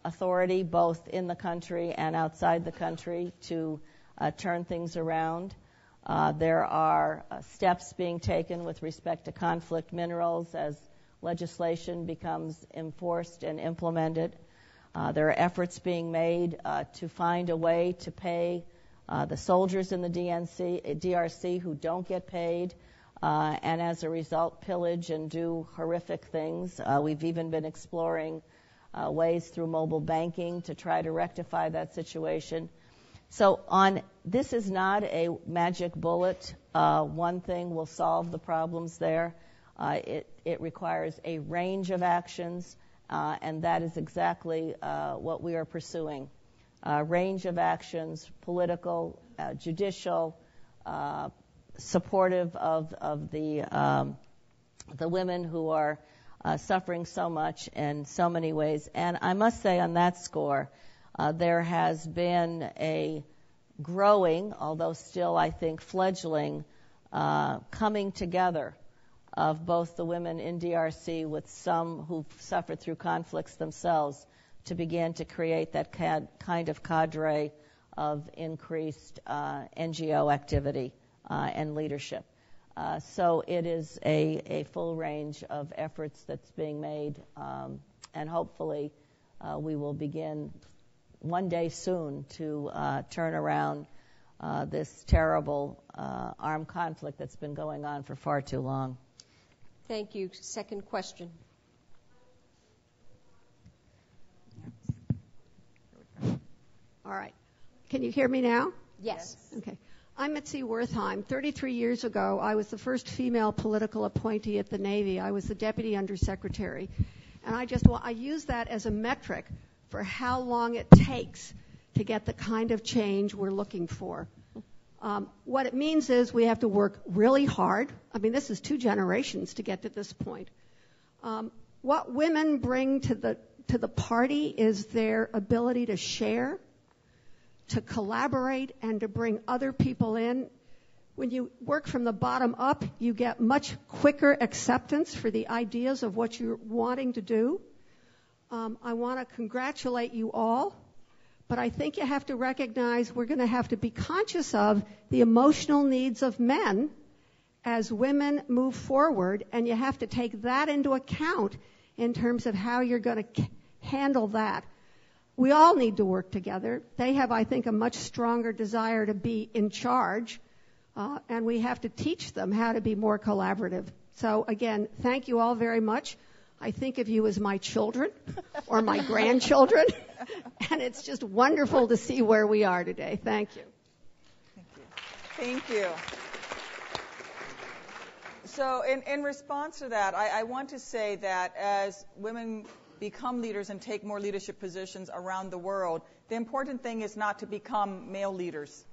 authority, both in the country and outside the country, to turn things around. Uh, there are uh, steps being taken with respect to conflict minerals as legislation becomes enforced and implemented. Uh, there are efforts being made uh, to find a way to pay uh, the soldiers in the DRC who don't get paid, uh, and as a result pillage and do horrific things. we've even been exploring ways through mobile banking to try to rectify that situation. So on this is not a magic bullet. Uh, one thing will solve the problems there. Uh, it, it requires a range of actions, uh, and that is exactly uh, what we are pursuing. A range of actions, political, uh, judicial, uh, supportive of, of the, um, the women who are suffering so much in so many ways. And I must say on that score, uh, there has been a growing, although still, I think, fledgling, uh, coming together of both the women in DRC with some who've suffered through conflicts themselves to begin to create that kind of cadre of increased uh, NGO activity uh, and leadership. Uh, so it is a, a, full range of efforts that's being made, um, and hopefully uh, we will begin one day soon to uh, turn around uh, this terrible uh, armed conflict that's been going on for far too long. Thank you. Second question. All right. Can you hear me now? Yes. Okay. I'm Mitzi Wertheim. 33 years ago, I was the first female political appointee at the Navy. I was the deputy undersecretary. And I just I use that as a metric for how long it takes to get the kind of change we're looking for. Um, what it means is we have to work really hard. I mean, this is two generations to get to this point. Um, what women bring to the to the party is their ability to share, to collaborate, and to bring other people in. When you work from the bottom up, you get much quicker acceptance for the ideas of what you're wanting to do. Um, I want to congratulate you all, but I think you have to recognize we're going to have to be conscious of the emotional needs of men as women move forward, and you have to take that into account in terms of how you're going to handle that. We all need to work together. They have, I think, a much stronger desire to be in charge, uh, and we have to teach them how to be more collaborative. So, again, thank you all very much. I think of you as my children or my grandchildren. and it's just wonderful to see where we are today. Thank you. Thank you. Thank you. So, in, in response to that, I, I want to say that as women become leaders and take more leadership positions around the world, the important thing is not to become male leaders,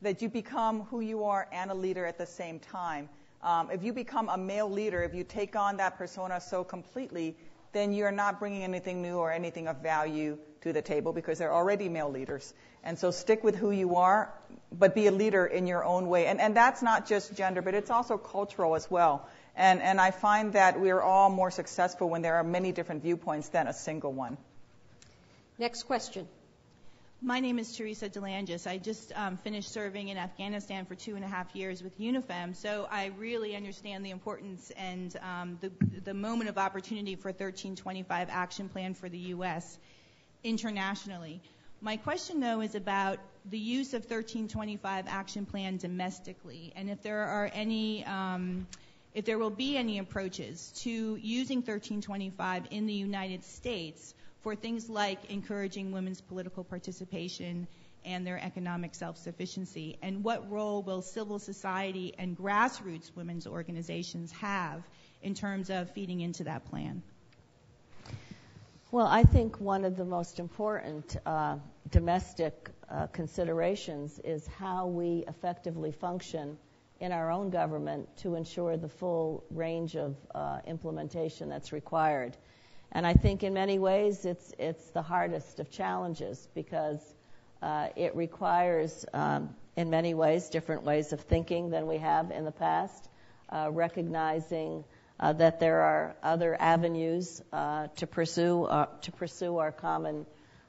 that you become who you are and a leader at the same time. Um, if you become a male leader, if you take on that persona so completely, then you're not bringing anything new or anything of value to the table because they're already male leaders. And so stick with who you are, but be a leader in your own way. And, and that's not just gender, but it's also cultural as well. And, and I find that we're all more successful when there are many different viewpoints than a single one. Next question. My name is Teresa Delangis. I just um, finished serving in Afghanistan for two and a half years with UNIFEM, so I really understand the importance and um, the, the moment of opportunity for 1325 action plan for the U.S. internationally. My question, though, is about the use of 1325 action plan domestically, and if there are any, um, if there will be any approaches to using 1325 in the United States for things like encouraging women's political participation and their economic self-sufficiency? And what role will civil society and grassroots women's organizations have in terms of feeding into that plan? Well, I think one of the most important uh, domestic uh, considerations is how we effectively function in our own government to ensure the full range of uh, implementation that's required. And I think in many ways it's, it's the hardest of challenges because uh, it requires, um, in many ways, different ways of thinking than we have in the past, uh, recognizing uh, that there are other avenues uh, to pursue uh, to pursue our common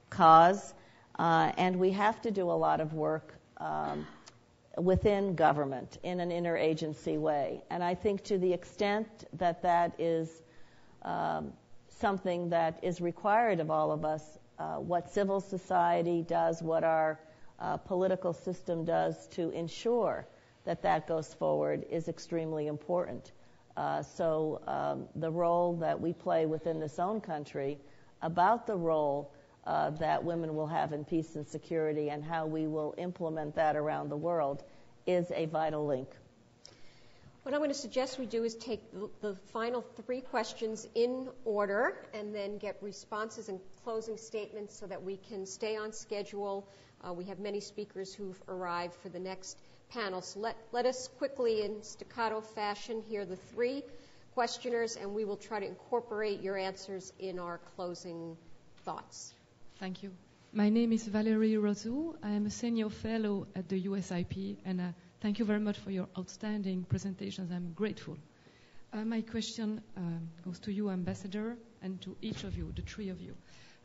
cause, uh, and we have to do a lot of work um, within government in an interagency way. And I think to the extent that that is um, something that is required of all of us. Uh, what civil society does, what our uh, political system does to ensure that that goes forward is extremely important. Uh, so um, the role that we play within this own country about the role uh, that women will have in peace and security and how we will implement that around the world is a vital link. What I'm going to suggest we do is take the final three questions in order and then get responses and closing statements so that we can stay on schedule. Uh, we have many speakers who've arrived for the next panel. So let, let us quickly, in staccato fashion, hear the three questioners, and we will try to incorporate your answers in our closing thoughts. Thank you. My name is Valerie Rosoux. I am a senior fellow at the USIP, and uh, Thank you very much for your outstanding presentations. I'm grateful. Uh, my question um, goes to you, Ambassador, and to each of you, the three of you.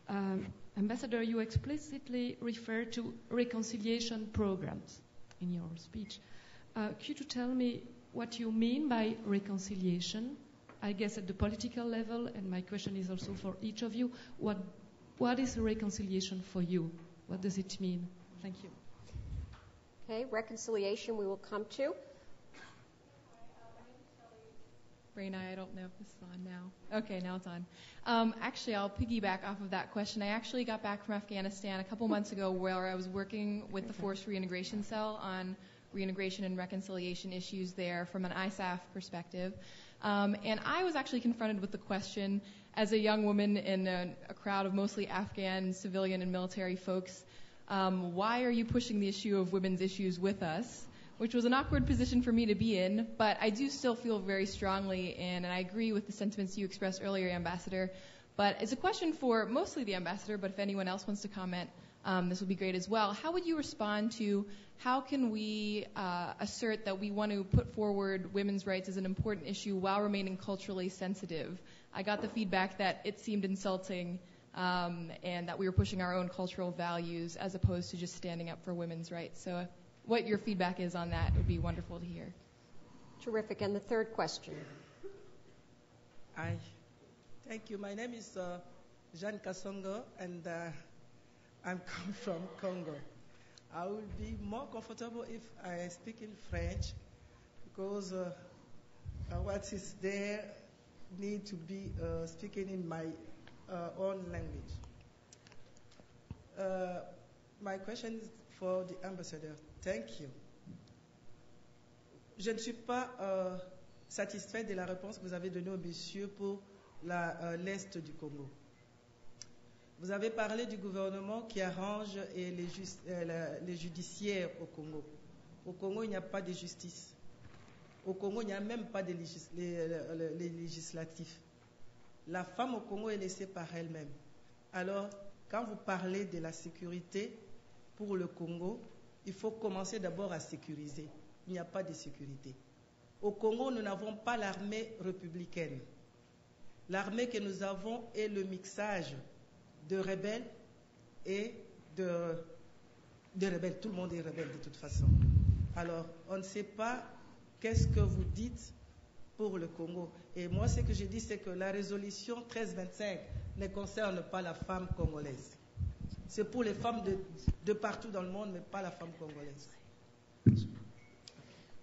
Um, Ambassador, you explicitly refer to reconciliation programs in your speech. Uh, could you tell me what you mean by reconciliation? I guess at the political level, and my question is also for each of you, what, what is reconciliation for you? What does it mean? Thank you. Okay, reconciliation we will come to. Raina, I don't know if this is on now. Okay, now it's on. Um, actually, I'll piggyback off of that question. I actually got back from Afghanistan a couple months ago where I was working with the Force Reintegration Cell on reintegration and reconciliation issues there from an ISAF perspective. Um, and I was actually confronted with the question as a young woman in a, a crowd of mostly Afghan civilian and military folks um, why are you pushing the issue of women's issues with us? Which was an awkward position for me to be in, but I do still feel very strongly in, and I agree with the sentiments you expressed earlier, Ambassador. But it's a question for mostly the Ambassador, but if anyone else wants to comment, um, this would be great as well. How would you respond to how can we uh, assert that we want to put forward women's rights as an important issue while remaining culturally sensitive? I got the feedback that it seemed insulting um, and that we were pushing our own cultural values as opposed to just standing up for women's rights. So, what your feedback is on that would be wonderful to hear. Terrific. And the third question. Hi. Thank you. My name is uh, Jean Kasongo, and uh, I'm come from Congo. I will be more comfortable if I speak in French because uh, uh what is there need to be uh, speaking in my uh, own language. Uh, my question is for the ambassador. Thank you. Je ne suis pas euh, satisfait de la réponse que vous avez donnée au monsieur pour euh, l'Est du Congo. Vous avez parlé du gouvernement qui arrange et les, euh, les, judiciaires au Congo. Au Congo, il n'y a pas de justice. Au Congo, il n'y a même pas de légis, les, législatifs la femme au Congo est laissée par elle-même. Alors, quand vous parlez de la sécurité pour le Congo, il faut commencer d'abord à sécuriser. Il n'y a pas de sécurité. Au Congo, nous n'avons pas l'armée républicaine. L'armée que nous avons est le mixage de rebelles et de rebelles. Tout le monde est rebelle de toute façon. Alors, on ne sait pas qu'est-ce que vous dites pour le Congo? Et moi, ce que je dis, c'est que la résolution 1325 ne concerne pas la femme congolaise. C'est pour les femmes de, de partout dans le monde, mais pas la femme congolaise.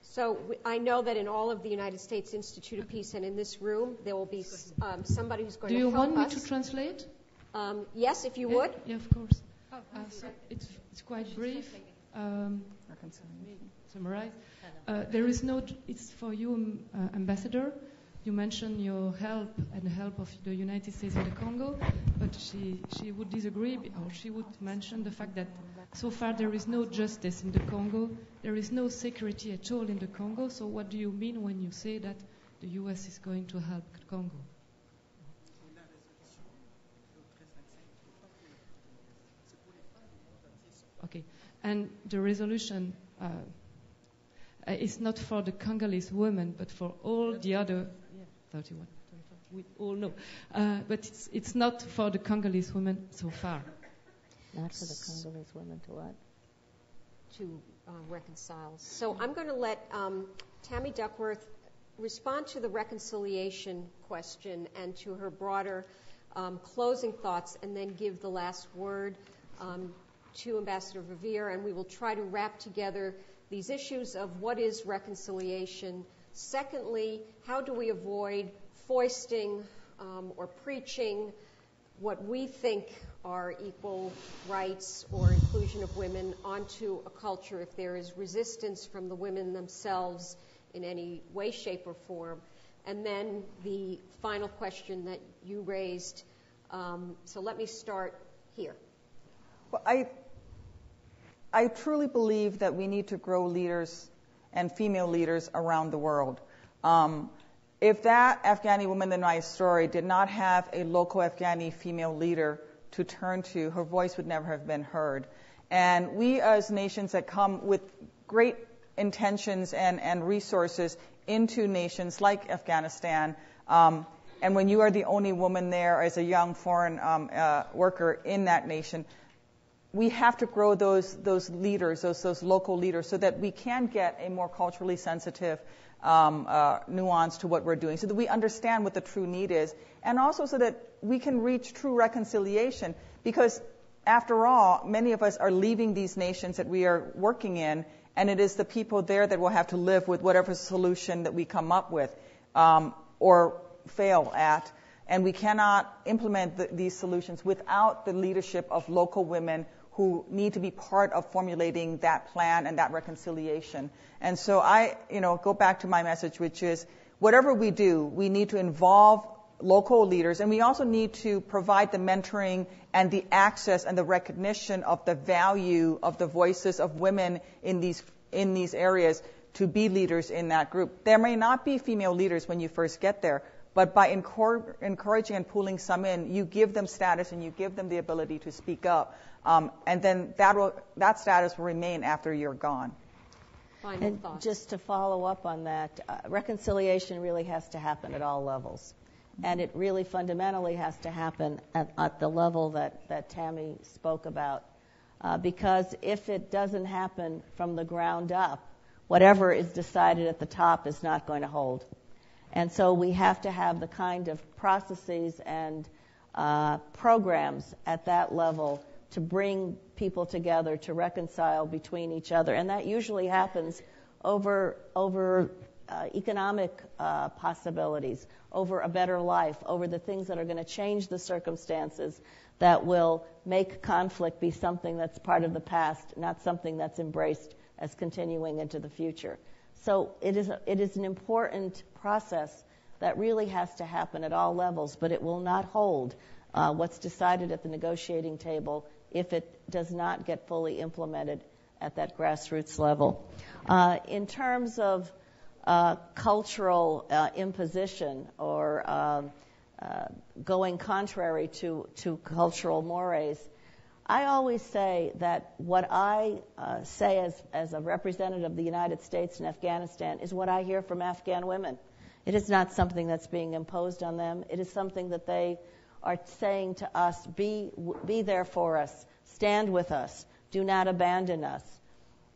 So I know that in all of the United States Institute of Peace and in this room, there will be um, somebody who's going Do you to help want me us. to translate? Um, yes, if you Yeah, would. Yeah, of course. Uh, so it's, it's quite brief. Um, summarize. Uh, there is no. It's for you, um, uh, Ambassador. You mentioned your help and the help of the United States in the Congo, but she she would disagree, or she would mention the fact that so far there is no justice in the Congo. There is no security at all in the Congo. So what do you mean when you say that the U.S. is going to help Congo? Okay. And the resolution uh, is not for the Congolese women, but for all the other. Yeah, 31. We all know. Uh, but it's, it's not for the Congolese women so far. Not for the Congolese women to what? to uh, reconcile. So I'm going to let um, Tammy Duckworth respond to the reconciliation question and to her broader um, closing thoughts, and then give the last word um, to Ambassador Verveer, and we will try to wrap together these issues of what is reconciliation. Secondly, how do we avoid foisting um, or preaching what we think are equal rights or inclusion of women onto a culture if there is resistance from the women themselves in any way, shape, or form. And then the final question that you raised. Um, so let me start here. Well, I, I truly believe that we need to grow leaders and female leaders around the world. Um, if that Afghani woman in my story did not have a local Afghani female leader to turn to, her voice would never have been heard. And we, as nations that come with great intentions and, and resources into nations like Afghanistan, um, and when you are the only woman there as a young foreign um, uh, worker in that nation, we have to grow those those leaders, those those local leaders, so that we can get a more culturally sensitive um, uh, nuance to what we're doing, so that we understand what the true need is, and also so that we can reach true reconciliation. Because after all, many of us are leaving these nations that we are working in, and it is the people there that will have to live with whatever solution that we come up with um, or fail at. And we cannot implement the, these solutions without the leadership of local women who need to be part of formulating that plan and that reconciliation. And so I, you know, go back to my message, which is whatever we do, we need to involve local leaders and we also need to provide the mentoring and the access and the recognition of the value of the voices of women in these in these areas to be leaders in that group. There may not be female leaders when you first get there, but by encouraging and pulling some in, you give them status and you give them the ability to speak up. Um, and then that, will, that status will remain after you're gone. Final And thoughts. just to follow up on that, uh, reconciliation really has to happen at all levels. And it really fundamentally has to happen at, at the level that, that Tammy spoke about. Uh, because if it doesn't happen from the ground up, whatever is decided at the top is not going to hold. And so we have to have the kind of processes and uh, programs at that level to bring people together to reconcile between each other, and that usually happens over over uh, economic uh, possibilities, over a better life, over the things that are going to change the circumstances that will make conflict be something that's part of the past, not something that's embraced as continuing into the future. So it is a, it is an important process that really has to happen at all levels, but it will not hold uh, what's decided at the negotiating table if it does not get fully implemented at that grassroots level. Uh, in terms of uh, cultural uh, imposition or um, uh, going contrary to, to cultural mores, I always say that what I uh, say as, as a representative of the United States in Afghanistan is what I hear from Afghan women. It is not something that's being imposed on them. It is something that they are saying to us, be, be there for us, stand with us, do not abandon us.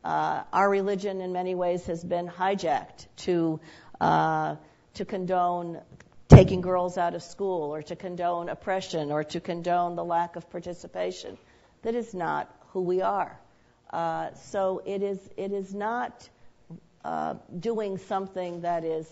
Uh, our religion, in many ways, has been hijacked to uh, to condone taking girls out of school, or to condone oppression, or to condone the lack of participation. That is not who we are. Uh, so it is it is not uh, doing something that is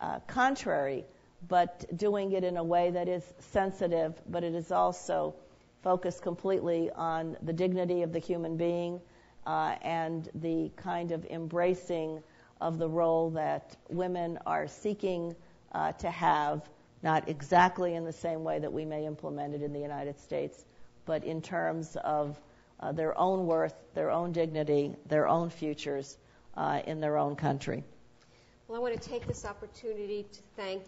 uh, contrary, but doing it in a way that is sensitive, but it is also focused completely on the dignity of the human being uh, and the kind of embracing of the role that women are seeking uh, to have, not exactly in the same way that we may implement it in the United States, but in terms of uh, their own worth, their own dignity, their own futures uh, in their own country. Well, I want to take this opportunity to thank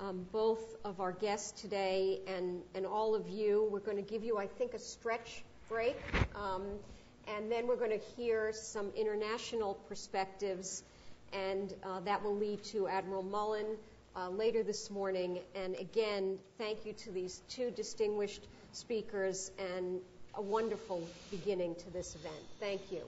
um, both of our guests today and, and all of you. We're going to give you, I think, a stretch break, um, and then we're going to hear some international perspectives, and uh, that will lead to Admiral Mullen uh, later this morning. And again, thank you to these two distinguished speakers and a wonderful beginning to this event. Thank you.